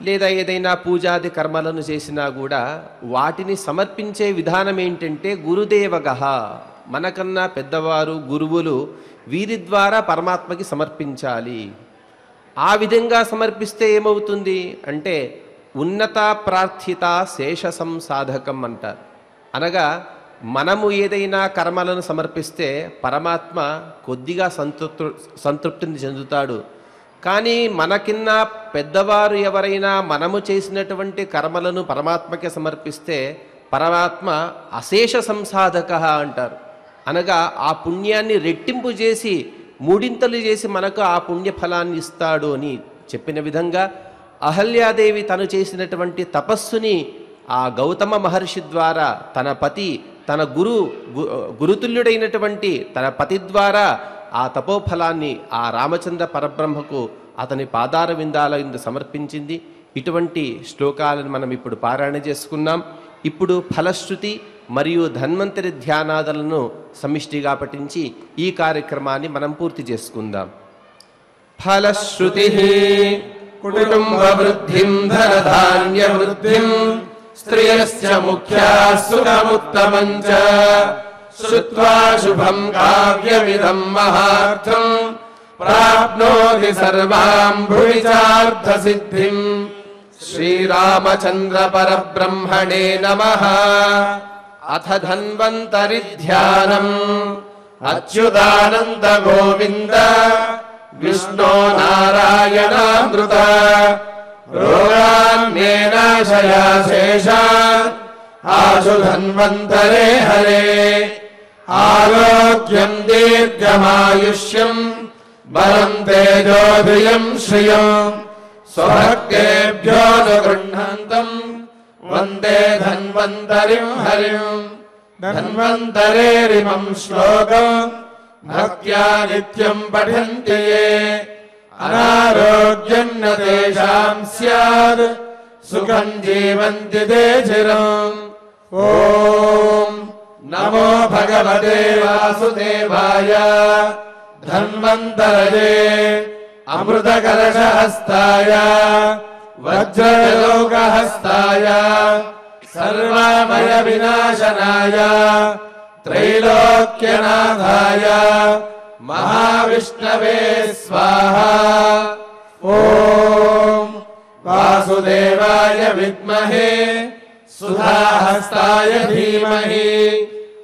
లేదా ఏదైనా పూజాది కర్మలను చేసినా కూడా వాటిని సమర్పించే విధానం ఏంటంటే గురుదేవగ. మనకన్నా పెద్దవారు గురువులు వీరి ద్వారా పరమాత్మకి సమర్పించాలి. ఆ విధంగా సమర్పిస్తే ఏమవుతుంది అంటే ఉన్నత ప్రార్థిత శేష సంసాధకం అంటారు. అనగా మనము ఏదైనా కర్మలను సమర్పిస్తే పరమాత్మ కొద్దిగా సంతృప్తు సంతృప్తిని చెందుతాడు. కానీ మనకిన్న పెద్దవారు ఎవరైనా మనము చేసినటువంటి కర్మలను పరమాత్మకి సమర్పిస్తే పరమాత్మ అశేష సంసాధక అంటారు. అనగా ఆ పుణ్యాన్ని రెట్టింపు చేసి మూడింతలు చేసి మనకు ఆ పుణ్య ఫలాన్ని ఇస్తాడు అని చెప్పిన విధంగా అహల్యాదేవి తను చేసినటువంటి తపస్సుని ఆ గౌతమ మహర్షి ద్వారా తన పతి తన గురు గు- గురుతుల్యుడైనటువంటి తన పతి ద్వారా ఆ తపోఫలాన్ని ఆ రామచంద్ర పరబ్రహ్మకు అతని పాదార విందాల సమర్పించింది. ఇటువంటి శ్లోకాలను మనం ఇప్పుడు పారాయణ చేసుకున్నాం. ఇప్పుడు ఫలశ్రుతి మరియు ధన్వంతరి ధ్యానాదులను సమిష్టిగా పఠించి ఈ కార్యక్రమాన్ని మనం పూర్తి చేసుకుందాం. ఫలశ్రుతి కుటుంబ వృద్ధిం ధనధాన్య వృద్ధిం स्त्रियस्य मुख्या सुखमुत्तमम् च। श्रुत्वा शुभम् काव्यमिदम् महार्थम्। प्राप्नोति सर्वाम् भुवि सार्धसिद्धिम् श्रीरामचन्द्र नमः। अथ धन्वन्तरिध्यानम्। ध्यानम् विष्णो नारायणामृत। रोगान्येनाशया शेषा आशु धन्वन्तरे हरे। आरोग्यम् दीर्घमायुष्यम् बलम् तेजोभियम् श्रियम् स्वहर्गेभ्यो न वन्दे धन्वन्तरिम् हरिम् धन्वन्तरेरिमम् श्लोकम् भक्त्या नित्यम् पठन्ति ये। अनारोग्यम् न तेषाम् स्यात् सुखम् जीवन्ति ते चिरम्। ॐ नमो भगवते वासुदेवाय। धन्वन्तरये अमृतकलशहस्ताय। वज्रलोकहस्ताय। सर्वामयविनाशनाय। त्रैलोक्यनाथाय। महाविष्णवे स्वाहा। ॐ वासुदेवाय विद्महे सुधाहस्ताय धीमहि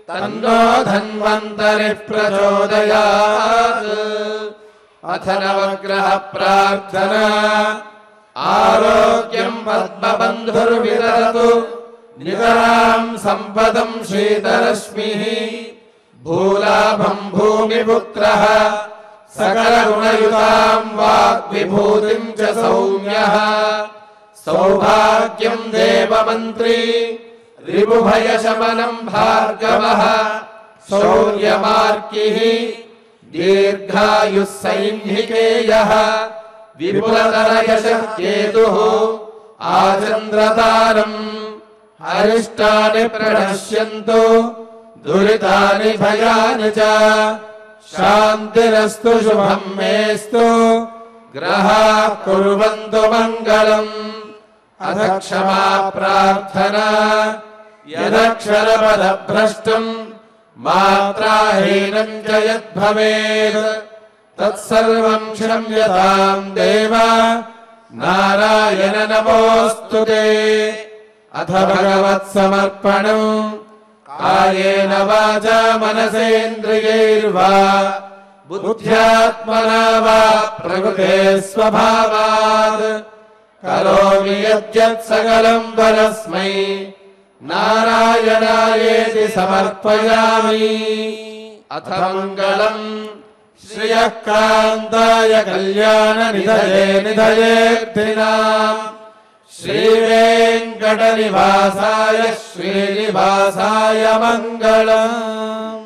तन्नो धन्वन्तरि प्रचोदयात्। अथ नवग्रहप्रार्थना आरोग्यम् पद्मबन्धुर्विदरतु नितराम् सम्पदम् श्रीतरश्मिः। भूलाभम् भूमिपुत्रः सकलगुणयुताम् वाग्विभूतिम् च सौम्यः। सौभाग्यम् देवमन्त्री रिपुभयशमनम् भार्गवः। शौर्यमार्गिः दीर्घायुः दीर्घायुःसैन्यकेयः विपुलतरयशेतुः आचन्द्रतारम्। हरिष्टानि प्रणश्यन्तु। दुरितानि भयानि च। शान्तिरस्तु शुभम् मेस्तु ग्रहा कुर्वन्तु मङ्गलम्। अथ क्षमा प्रार्थना। यदक्षरपदभ्रष्टम् मात्राहीनम् च यद्भवेत्। तत्सर्वम् क्षम्यताम् देव। नारायण नमोऽस्तु ते। अथ भगवत्समर्पणम्। कायेन वाचा मनसेन्द्रियैर्वा। बुद्ध्यात्मना वा प्रकृते स्वभावात्। करोमि यद्यत् सकलम् वरस्मै। नारायणायेति समर्पयामि। अथङ्गलम् श्रियकान्ताय कल्याण निधये निधये त्रिनाम् श्रीवे वेङ्कटनिवासाय श्रीनिवासाय मङ्गलम्।